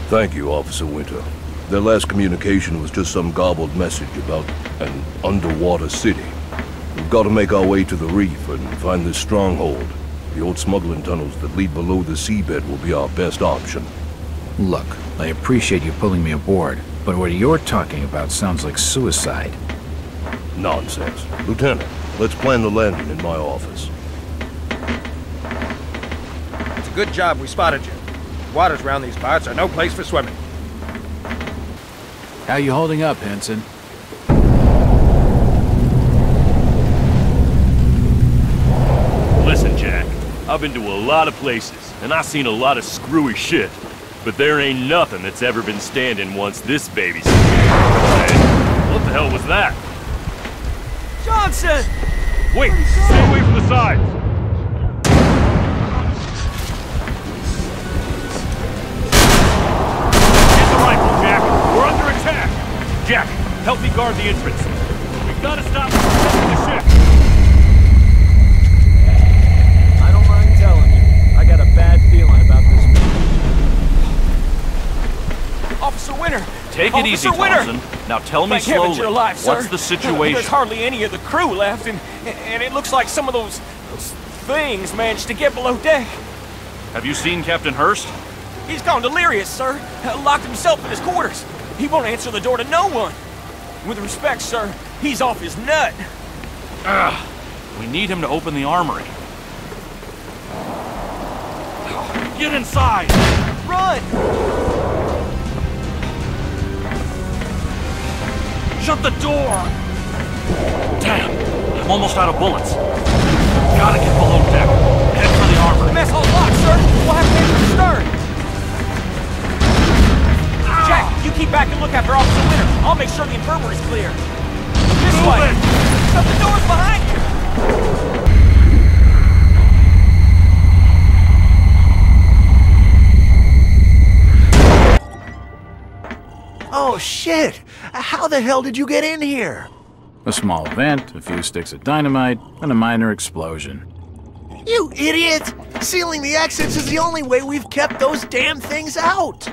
Thank you, Officer Winter. Their last communication was just some garbled message about an underwater city. We've got to make our way to the reef and find this stronghold. The old smuggling tunnels that lead below the seabed will be our best option. Look, I appreciate you pulling me aboard, but what you're talking about sounds like suicide. Nonsense. Lieutenant, let's plan the landing in my office. It's a good job we spotted you. Waters around these parts are no place for swimming. How you holding up, Henson? Listen, Jack. I've been to a lot of places, and I've seen a lot of screwy shit. But there ain't nothing that's ever been standing once this baby's Hey, what the hell was that? Johnson! Wait, stay away from the sides! Get the rifle, Jack! We're under attack! Jack, help me guard the entrance. We've got to stop Officer Winter! Take it Officer easy, Winter! Thompson. Now tell me Thank slowly. alive. What's the situation? There's hardly any of the crew left, and and it looks like some of those, those things managed to get below deck. Have you seen Captain Hurst? He's gone delirious, sir. Uh, locked himself in his quarters. He won't answer the door to no one. With respect, sir, he's off his nut. Ugh. We need him to open the armory. Get inside! Run! Shut the door! Damn! I'm almost out of bullets. Gotta get below deck. Head for the armory. Mess hall locked, sir. We'll have to enter the stern. Jack, you keep back and look after Officer Winter. I'll make sure the infirmary's clear. This Move way. it. Shut the doors behind you. Oh, shit! How the hell did you get in here? A small vent, a few sticks of dynamite, and a minor explosion. You idiot! Sealing the exits is the only way we've kept those damn things out!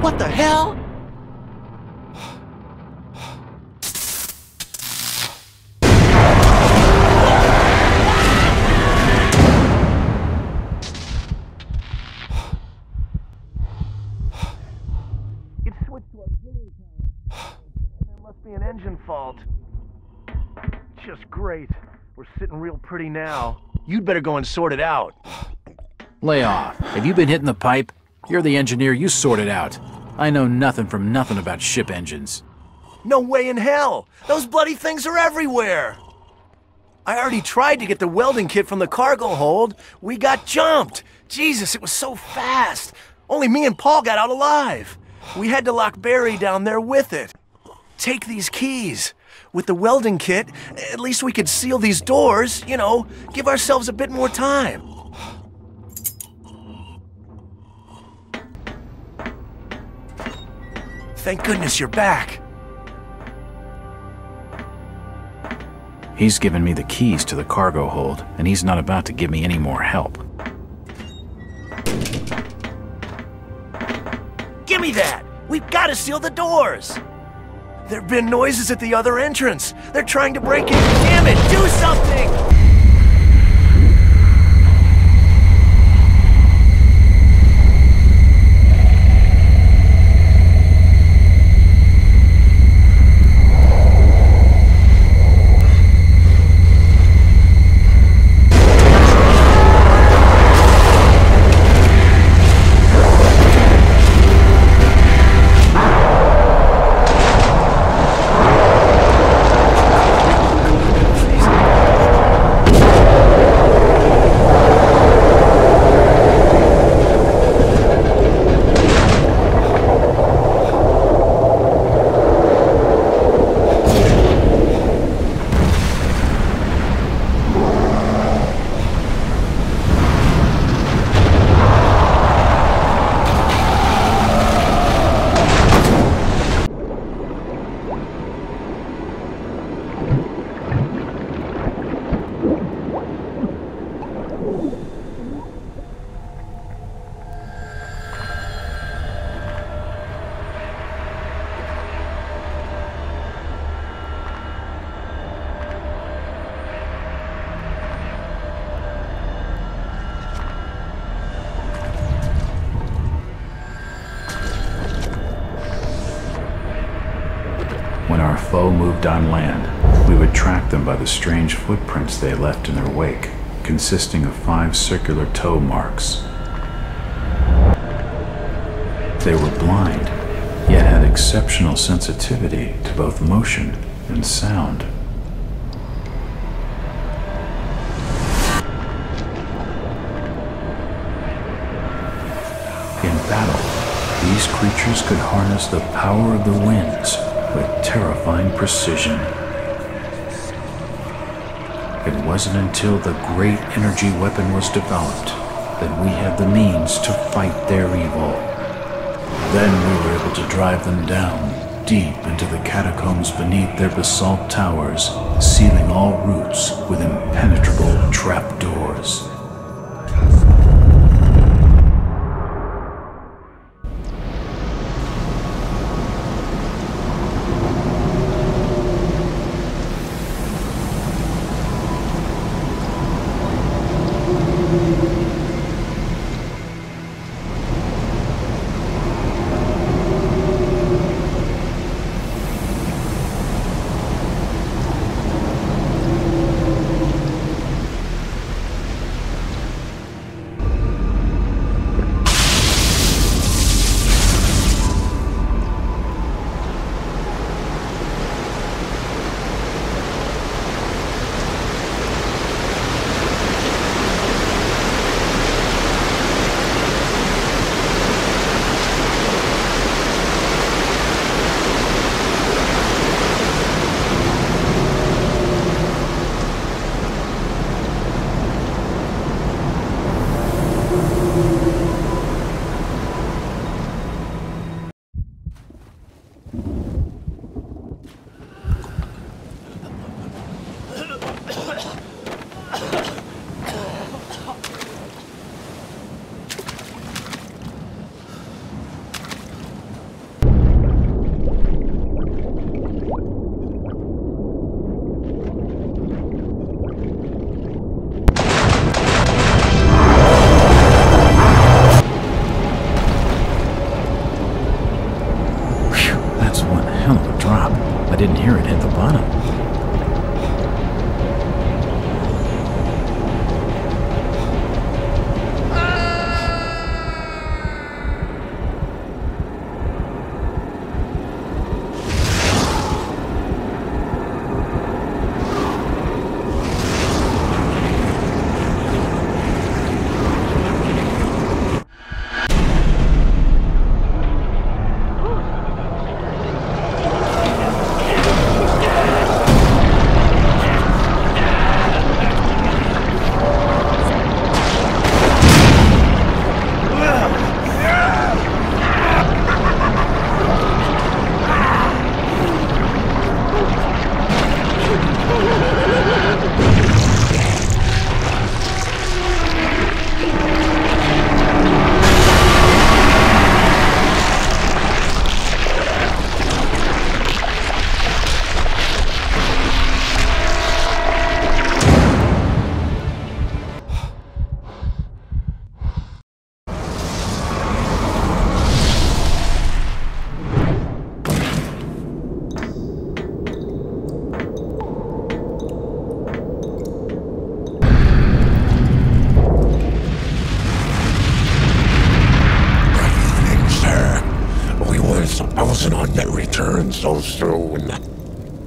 What the hell? Great. We're sitting real pretty now. You'd better go and sort it out. Lay off. Have you been hitting the pipe? You're the engineer, you sort it out. I know nothing from nothing about ship engines. No way in hell! Those bloody things are everywhere! I already tried to get the welding kit from the cargo hold. We got jumped! Jesus, it was so fast! Only me and Paul got out alive. We had to lock Barry down there with it. Take these keys. With the welding kit, at least we could seal these doors, you know, give ourselves a bit more time. Thank goodness you're back. He's given me the keys to the cargo hold, and he's not about to give me any more help. Give me that! We've got to seal the doors! There've been noises at the other entrance. They're trying to break in. Damn it, do something! Consisting of five circular toe marks. They were blind, yet had exceptional sensitivity to both motion and sound. In battle, these creatures could harness the power of the winds with terrifying precision. It wasn't until the great energy weapon was developed that we had the means to fight their evil. Then we were able to drive them down, deep into the catacombs beneath their basalt towers, sealing all routes with impenetrable trapdoors.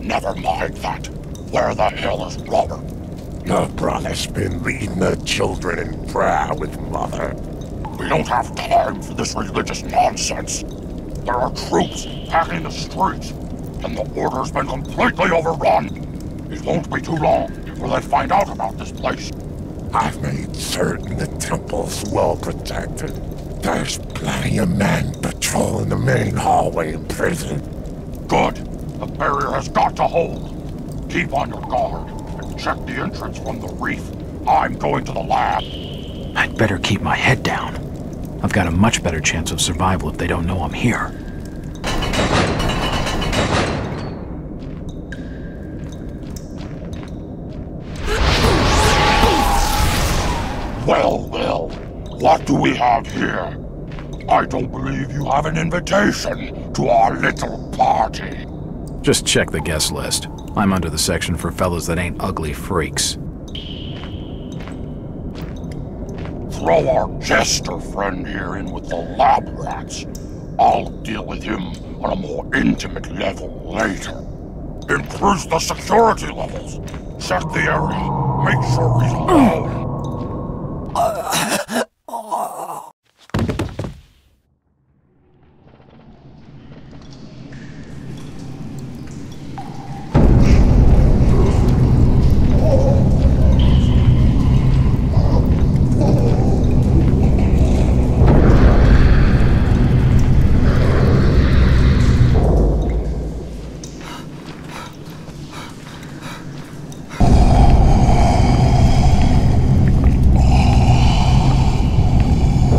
Never mind that. Where the hell is Robert? Your brother's been leading the children in prayer with Mother. We don't have time for this religious nonsense. There are troops packing the streets, and the order's been completely overrun. It won't be too long before they find out about this place. I've made certain the temple's well protected. There's plenty of men patrolling the main hallway in prison. Good. The barrier has got to hold. Keep on your guard and check the entrance from the reef. I'm going to the lab. I'd better keep my head down. I've got a much better chance of survival if they don't know I'm here. Well, well, what do we have here? I don't believe you have an invitation to our little party. Just check the guest list. I'm under the section for fellas that ain't ugly freaks. Throw our jester friend here in with the lab rats. I'll deal with him on a more intimate level later. Increase the security levels. Check the area. Make sure he's alone.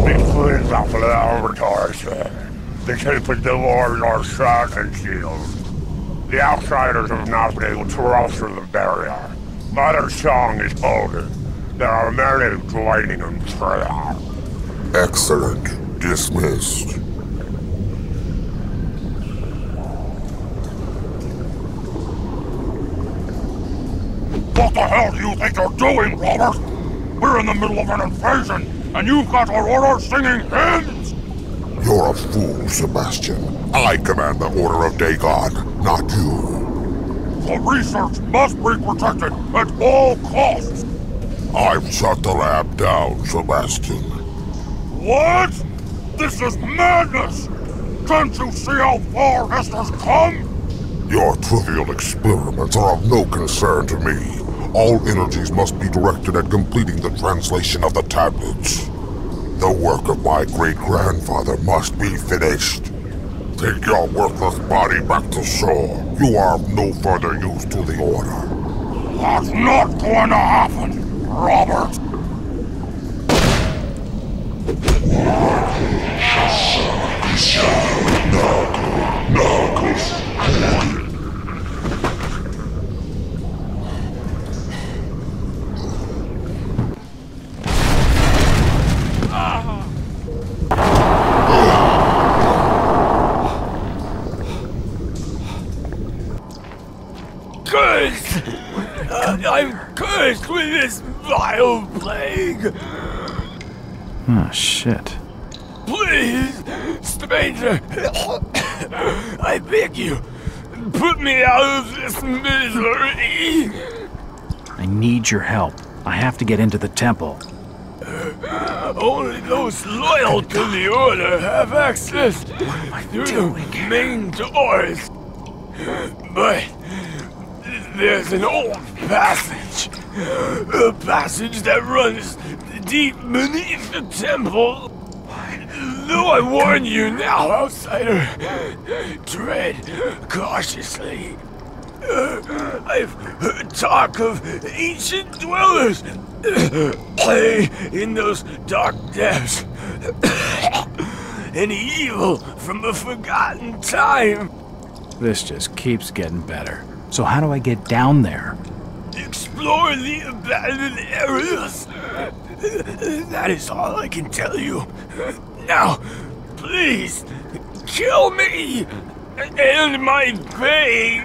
Includes off of the avatars. They keep wars are shot and sealed. The outsiders have not been able to cross through the barrier. Mother Song is holding. There are many joining in prayer. Excellent. Dismissed. What the hell do you think you're doing, Robert? We're in the middle of an invasion, and you've got our order singing hymns! Fool, Sebastian. I command the Order of Dagon, not you. The research must be protected at all costs! I've shut the lab down, Sebastian. What? This is madness! Can't you see how far Hester's come? Your trivial experiments are of no concern to me. All energies must be directed at completing the translation of the tablets. The work of my great-grandfather must be finished. Take your worthless body back to shore. You are of no further use to the Order. That's not going to happen, Robert! Uh, I'm cursed with this vile plague! Oh, shit. Please, stranger, I beg you, put me out of this misery! I need your help. I have to get into the temple. Only those loyal to the Order have access through the main doors. But there's an old passage. A passage that runs deep beneath the temple. Though I warn you now, outsider, tread cautiously. I've heard talk of ancient dwellers in those dark depths. An evil from a forgotten time. This just keeps getting better. So how do I get down there? Explore the abandoned areas. That is all I can tell you. Now, please, kill me and my pain.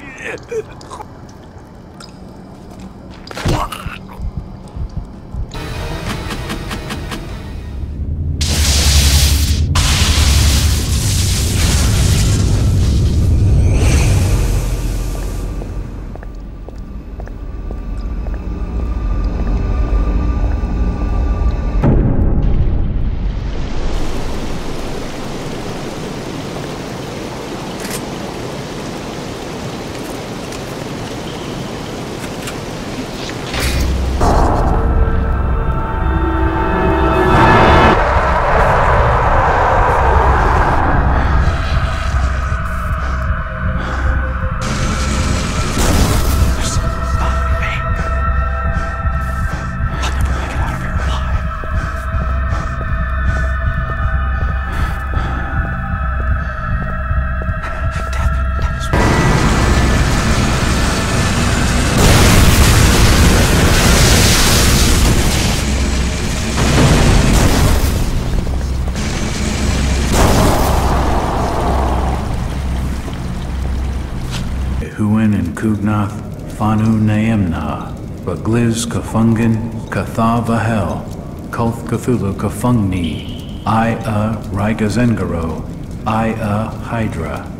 Kugnath, Fanu Naemna, Bagliz Kafungin, Kathavahel, Kolth Cthulhu Kafungni, I-a Rigazengaro, I-a Hydra.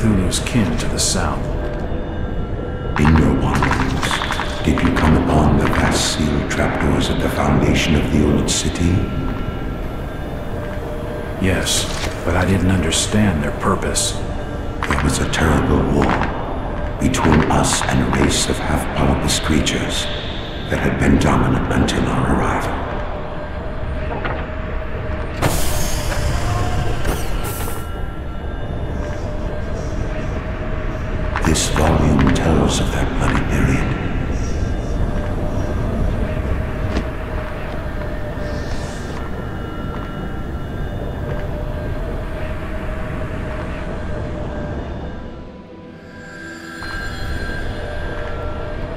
Cthulhu's kin to the south. In your wanderings, did you come upon the vast sealed trapdoors at the foundation of the old city? Yes, but I didn't understand their purpose. There was a terrible war between us and a race of half-polypus creatures that had been dominant until our arrival. This volume tells of that bloody period.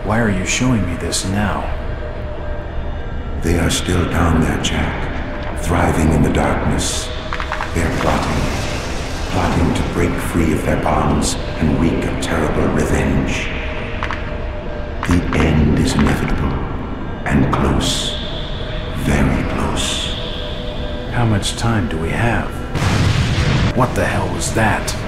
Why are you showing me this now? They are still down there, Jack, thriving in the darkness. They're plotting, plotting to break free of their bonds and wreak a terrible revenge. The end is inevitable and close, very close. How much time do we have? What the hell was that?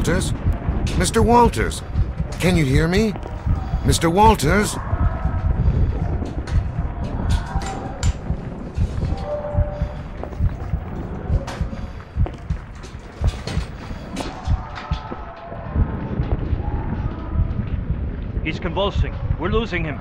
Walters? Mr. Walters? Can you hear me? Mr. Walters? He's convulsing. We're losing him.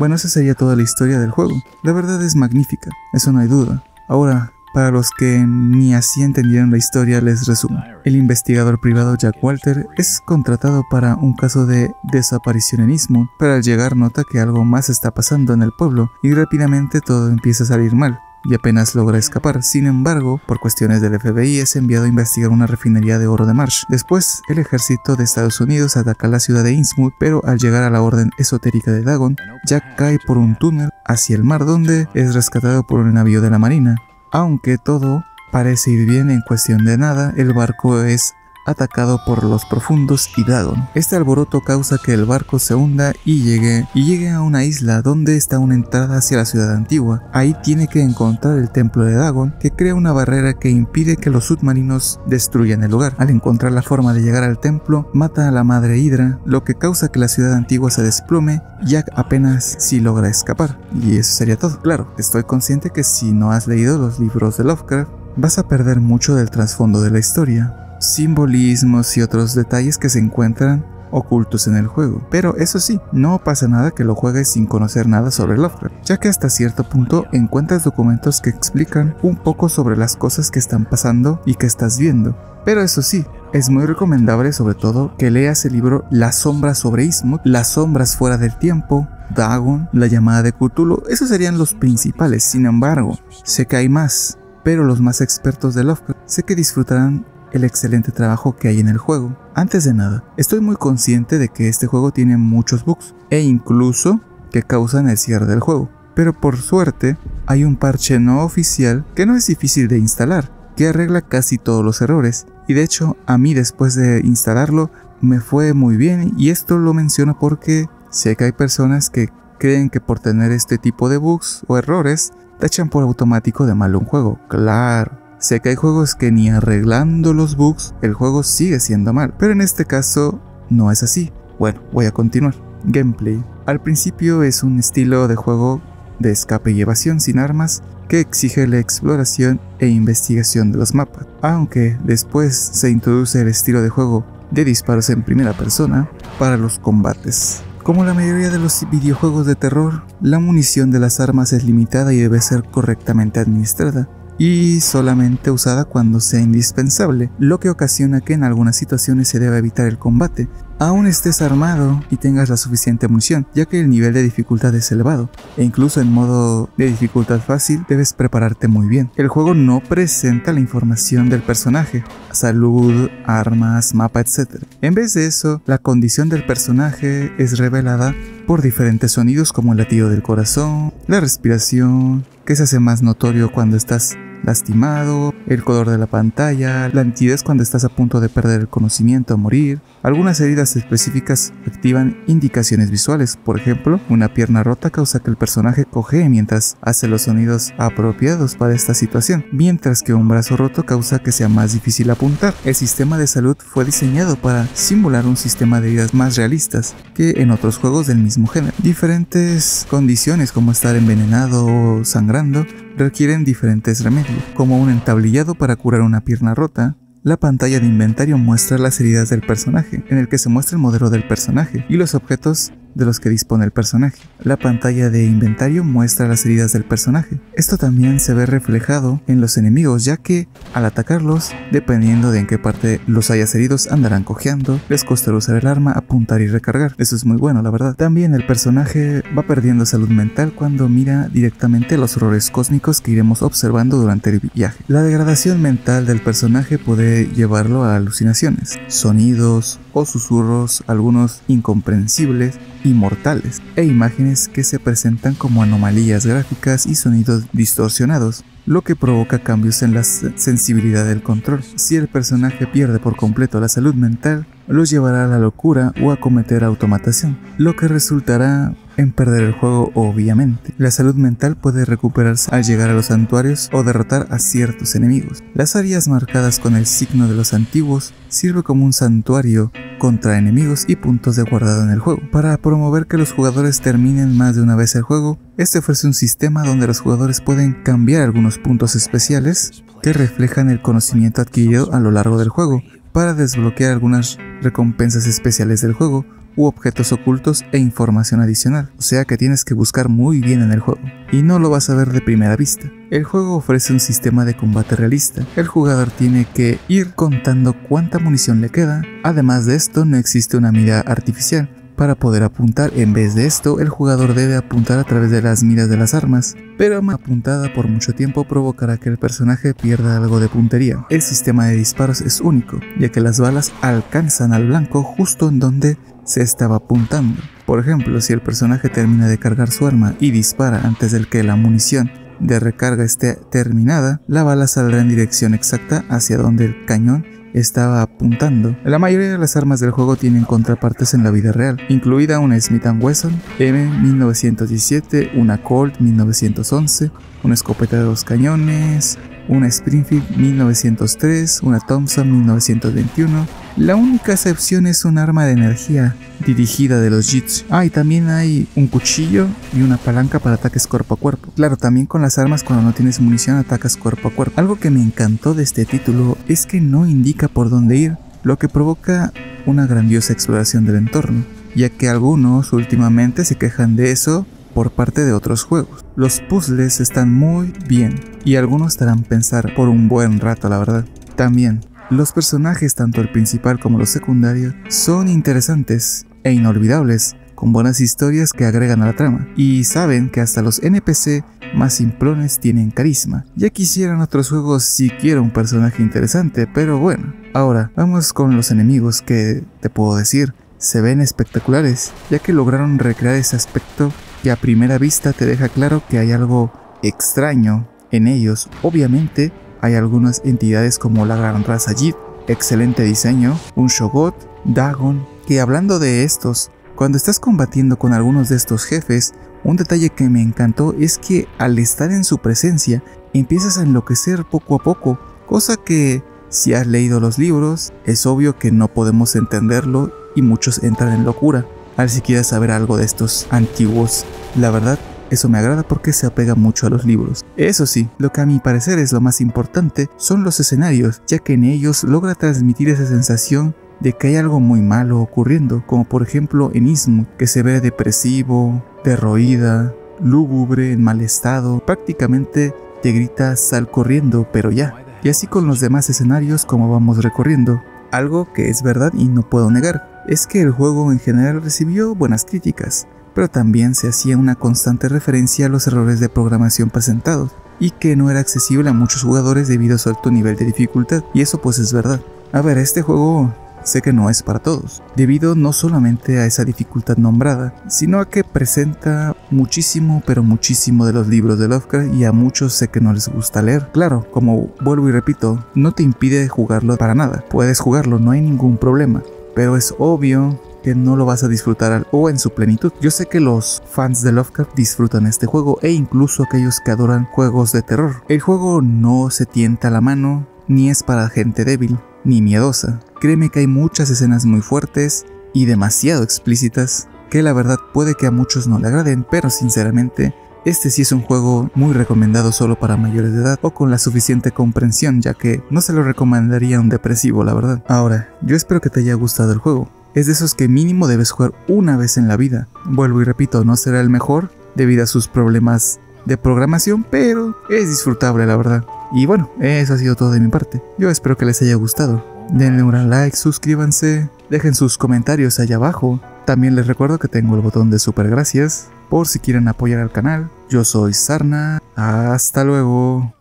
Bueno, esa sería toda la historia del juego. La verdad es magnífica, eso no hay duda. Ahora, para los que ni así entendieron la historia, les resumo. El investigador privado Jack Walter es contratado para un caso de Eastwood, pero al llegar nota que algo más está pasando en el pueblo y rápidamente todo empieza a salir mal y apenas logra escapar. Sin embargo, por cuestiones del FBI es enviado a investigar una refinería de oro de Marsh. Después, el ejército de Estados Unidos ataca la ciudad de Innsmouth, pero al llegar a la orden esotérica de Dagon, Jack cae por un túnel hacia el mar donde es rescatado por un navío de la marina. Aunque todo parece ir bien en cuestión de nada, el barco es atacado por los profundos y Dagon. Este alboroto causa que el barco se hunda y llegue, y a una isla donde está una entrada hacia la ciudad antigua. Ahí tiene que encontrar el templo de Dagon, que crea una barrera que impide que los submarinos destruyan el lugar. Al encontrar la forma de llegar al templo, mata a la madre Hydra, lo que causa que la ciudad antigua se desplome. Jack apenas si logra escapar. Y eso sería todo. Claro, estoy consciente que si no has leído los libros de Lovecraft, vas a perder mucho del trasfondo de la historia simbolismos y otros detalles que se encuentran ocultos en el juego. Pero eso sí, no pasa nada que lo juegues sin conocer nada sobre Lovecraft, ya que hasta cierto punto encuentras documentos que explican un poco sobre las cosas que están pasando y que estás viendo. Pero eso sí, es muy recomendable sobre todo que leas el libro Las sombras sobre Ismut, Las sombras fuera del tiempo, Dagon, La llamada de Cthulhu, esos serían los principales. Sin embargo, sé que hay más, pero los más expertos de Lovecraft sé que disfrutarán el excelente trabajo que hay en el juego. Antes de nada, estoy muy consciente de que este juego tiene muchos bugs e incluso que causan el cierre del juego. Pero por suerte, hay un parche no oficial que no es difícil de instalar, que arregla casi todos los errores. Y de hecho, a mí después de instalarlo, me fue muy bien y esto lo menciono porque sé que hay personas que creen que por tener este tipo de bugs o errores, echan por automático de malo un juego. Claro, Sé que hay juegos que ni arreglando los bugs el juego sigue siendo mal, pero en este caso no es así. Bueno, voy a continuar. Gameplay. Al principio es un estilo de juego de escape y evasión sin armas que exige la exploración e investigación de los mapas, aunque después se introduce el estilo de juego de disparos en primera persona para los combates. Como la mayoría de los videojuegos de terror, la munición de las armas es limitada y debe ser correctamente administrada, y solamente usada cuando sea indispensable, lo que ocasiona que en algunas situaciones se deba evitar el combate, aún estés armado y tengas la suficiente munición, ya que el nivel de dificultad es elevado, e incluso en modo de dificultad fácil debes prepararte muy bien. El juego no presenta la información del personaje, salud, armas, mapa, etc. En vez de eso, la condición del personaje es revelada por diferentes sonidos como el latido del corazón, la respiración, que se hace más notorio cuando estás lastimado, el color de la pantalla, la nitidez cuando estás a punto de perder el conocimiento o morir. Algunas heridas específicas activan indicaciones visuales, por ejemplo, una pierna rota causa que el personaje cojee mientras hace los sonidos apropiados para esta situación, mientras que un brazo roto causa que sea más difícil apuntar. El sistema de salud fue diseñado para simular un sistema de heridas más realistas que en otros juegos del mismo género. Diferentes condiciones como estar envenenado o sangrando requieren diferentes remedios, como un entablillado para curar una pierna rota, la pantalla de inventario muestra las heridas del personaje, en el que se muestra el modelo del personaje y los objetos de los que dispone el personaje. La pantalla de inventario muestra las heridas del personaje. Esto también se ve reflejado en los enemigos, ya que al atacarlos, dependiendo de en qué parte los hayas heridos, andarán cojeando, les costará usar el arma, apuntar y recargar. Eso es muy bueno, la verdad. También el personaje va perdiendo salud mental cuando mira directamente los horrores cósmicos que iremos observando durante el viaje. La degradación mental del personaje puede llevarlo a alucinaciones, sonidos o susurros, algunos incomprensibles y mortales, e imágenes que se presentan como anomalías gráficas y sonidos distorsionados, lo que provoca cambios en la sensibilidad del control. Si el personaje pierde por completo la salud mental, los llevará a la locura o a cometer automatación, lo que resultará en perder el juego obviamente. La salud mental puede recuperarse al llegar a los santuarios o derrotar a ciertos enemigos. Las áreas marcadas con el signo de los antiguos sirve como un santuario contra enemigos y puntos de guardado en el juego. Para promover que los jugadores terminen más de una vez el juego, este ofrece un sistema donde los jugadores pueden cambiar algunos puntos especiales que reflejan el conocimiento adquirido a lo largo del juego para desbloquear algunas recompensas especiales del juego u objetos ocultos e información adicional, o sea que tienes que buscar muy bien en el juego, y no lo vas a ver de primera vista. El juego ofrece un sistema de combate realista, el jugador tiene que ir contando cuánta munición le queda, además de esto no existe una mira artificial, para poder apuntar. En vez de esto, el jugador debe apuntar a través de las miras de las armas, pero una apuntada por mucho tiempo provocará que el personaje pierda algo de puntería. El sistema de disparos es único, ya que las balas alcanzan al blanco justo en donde se estaba apuntando. Por ejemplo, si el personaje termina de cargar su arma y dispara antes de que la munición de recarga esté terminada, la bala saldrá en dirección exacta hacia donde el cañón estaba apuntando. La mayoría de las armas del juego tienen contrapartes en la vida real, incluida una Smith Wesson M1917, una Colt 1911, una escopeta de dos cañones, una Springfield 1903, una Thompson 1921. La única excepción es un arma de energía dirigida de los Jits. Ah, y también hay un cuchillo y una palanca para ataques cuerpo a cuerpo. Claro, también con las armas cuando no tienes munición atacas cuerpo a cuerpo. Algo que me encantó de este título es que no indica por dónde ir, lo que provoca una grandiosa exploración del entorno, ya que algunos últimamente se quejan de eso por parte de otros juegos. Los puzzles están muy bien y algunos te harán pensar por un buen rato, la verdad. También, los personajes, tanto el principal como los secundarios, son interesantes e inolvidables, con buenas historias que agregan a la trama. Y saben que hasta los NPC más simplones tienen carisma. Ya quisieran otros juegos siquiera un personaje interesante, pero bueno. Ahora, vamos con los enemigos que, te puedo decir, se ven espectaculares, ya que lograron recrear ese aspecto que a primera vista te deja claro que hay algo extraño en ellos. Obviamente hay algunas entidades como la gran raza Jit, excelente diseño, un Shogot, Dagon, que hablando de estos, cuando estás combatiendo con algunos de estos jefes, un detalle que me encantó es que al estar en su presencia empiezas a enloquecer poco a poco, cosa que si has leído los libros es obvio que no podemos entenderlo y muchos entran en locura a ver si quieres saber algo de estos antiguos. La verdad, eso me agrada porque se apega mucho a los libros. Eso sí, lo que a mi parecer es lo más importante son los escenarios, ya que en ellos logra transmitir esa sensación de que hay algo muy malo ocurriendo, como por ejemplo en Ismu, que se ve depresivo, derroída, lúgubre, en mal estado, prácticamente te grita sal corriendo, pero ya. Y así con los demás escenarios como vamos recorriendo, algo que es verdad y no puedo negar es que el juego en general recibió buenas críticas, pero también se hacía una constante referencia a los errores de programación presentados, y que no era accesible a muchos jugadores debido a su alto nivel de dificultad, y eso pues es verdad. A ver, este juego sé que no es para todos, debido no solamente a esa dificultad nombrada, sino a que presenta muchísimo, pero muchísimo de los libros de Lovecraft y a muchos sé que no les gusta leer. Claro, como vuelvo y repito, no te impide jugarlo para nada, puedes jugarlo, no hay ningún problema, pero es obvio que no lo vas a disfrutar o en su plenitud. Yo sé que los fans de Lovecraft disfrutan este juego e incluso aquellos que adoran juegos de terror. El juego no se tienta la mano, ni es para gente débil, ni miedosa. Créeme que hay muchas escenas muy fuertes y demasiado explícitas que la verdad puede que a muchos no le agraden, pero sinceramente este sí es un juego muy recomendado solo para mayores de edad o con la suficiente comprensión, ya que no se lo recomendaría a un depresivo, la verdad. Ahora, yo espero que te haya gustado el juego. Es de esos que mínimo debes jugar una vez en la vida. Vuelvo y repito, no será el mejor debido a sus problemas de programación, pero es disfrutable la verdad. Y bueno, eso ha sido todo de mi parte. Yo espero que les haya gustado. Denle un like, suscríbanse, dejen sus comentarios allá abajo. También les recuerdo que tengo el botón de super gracias por si quieren apoyar al canal. Yo soy Sarna. Hasta luego.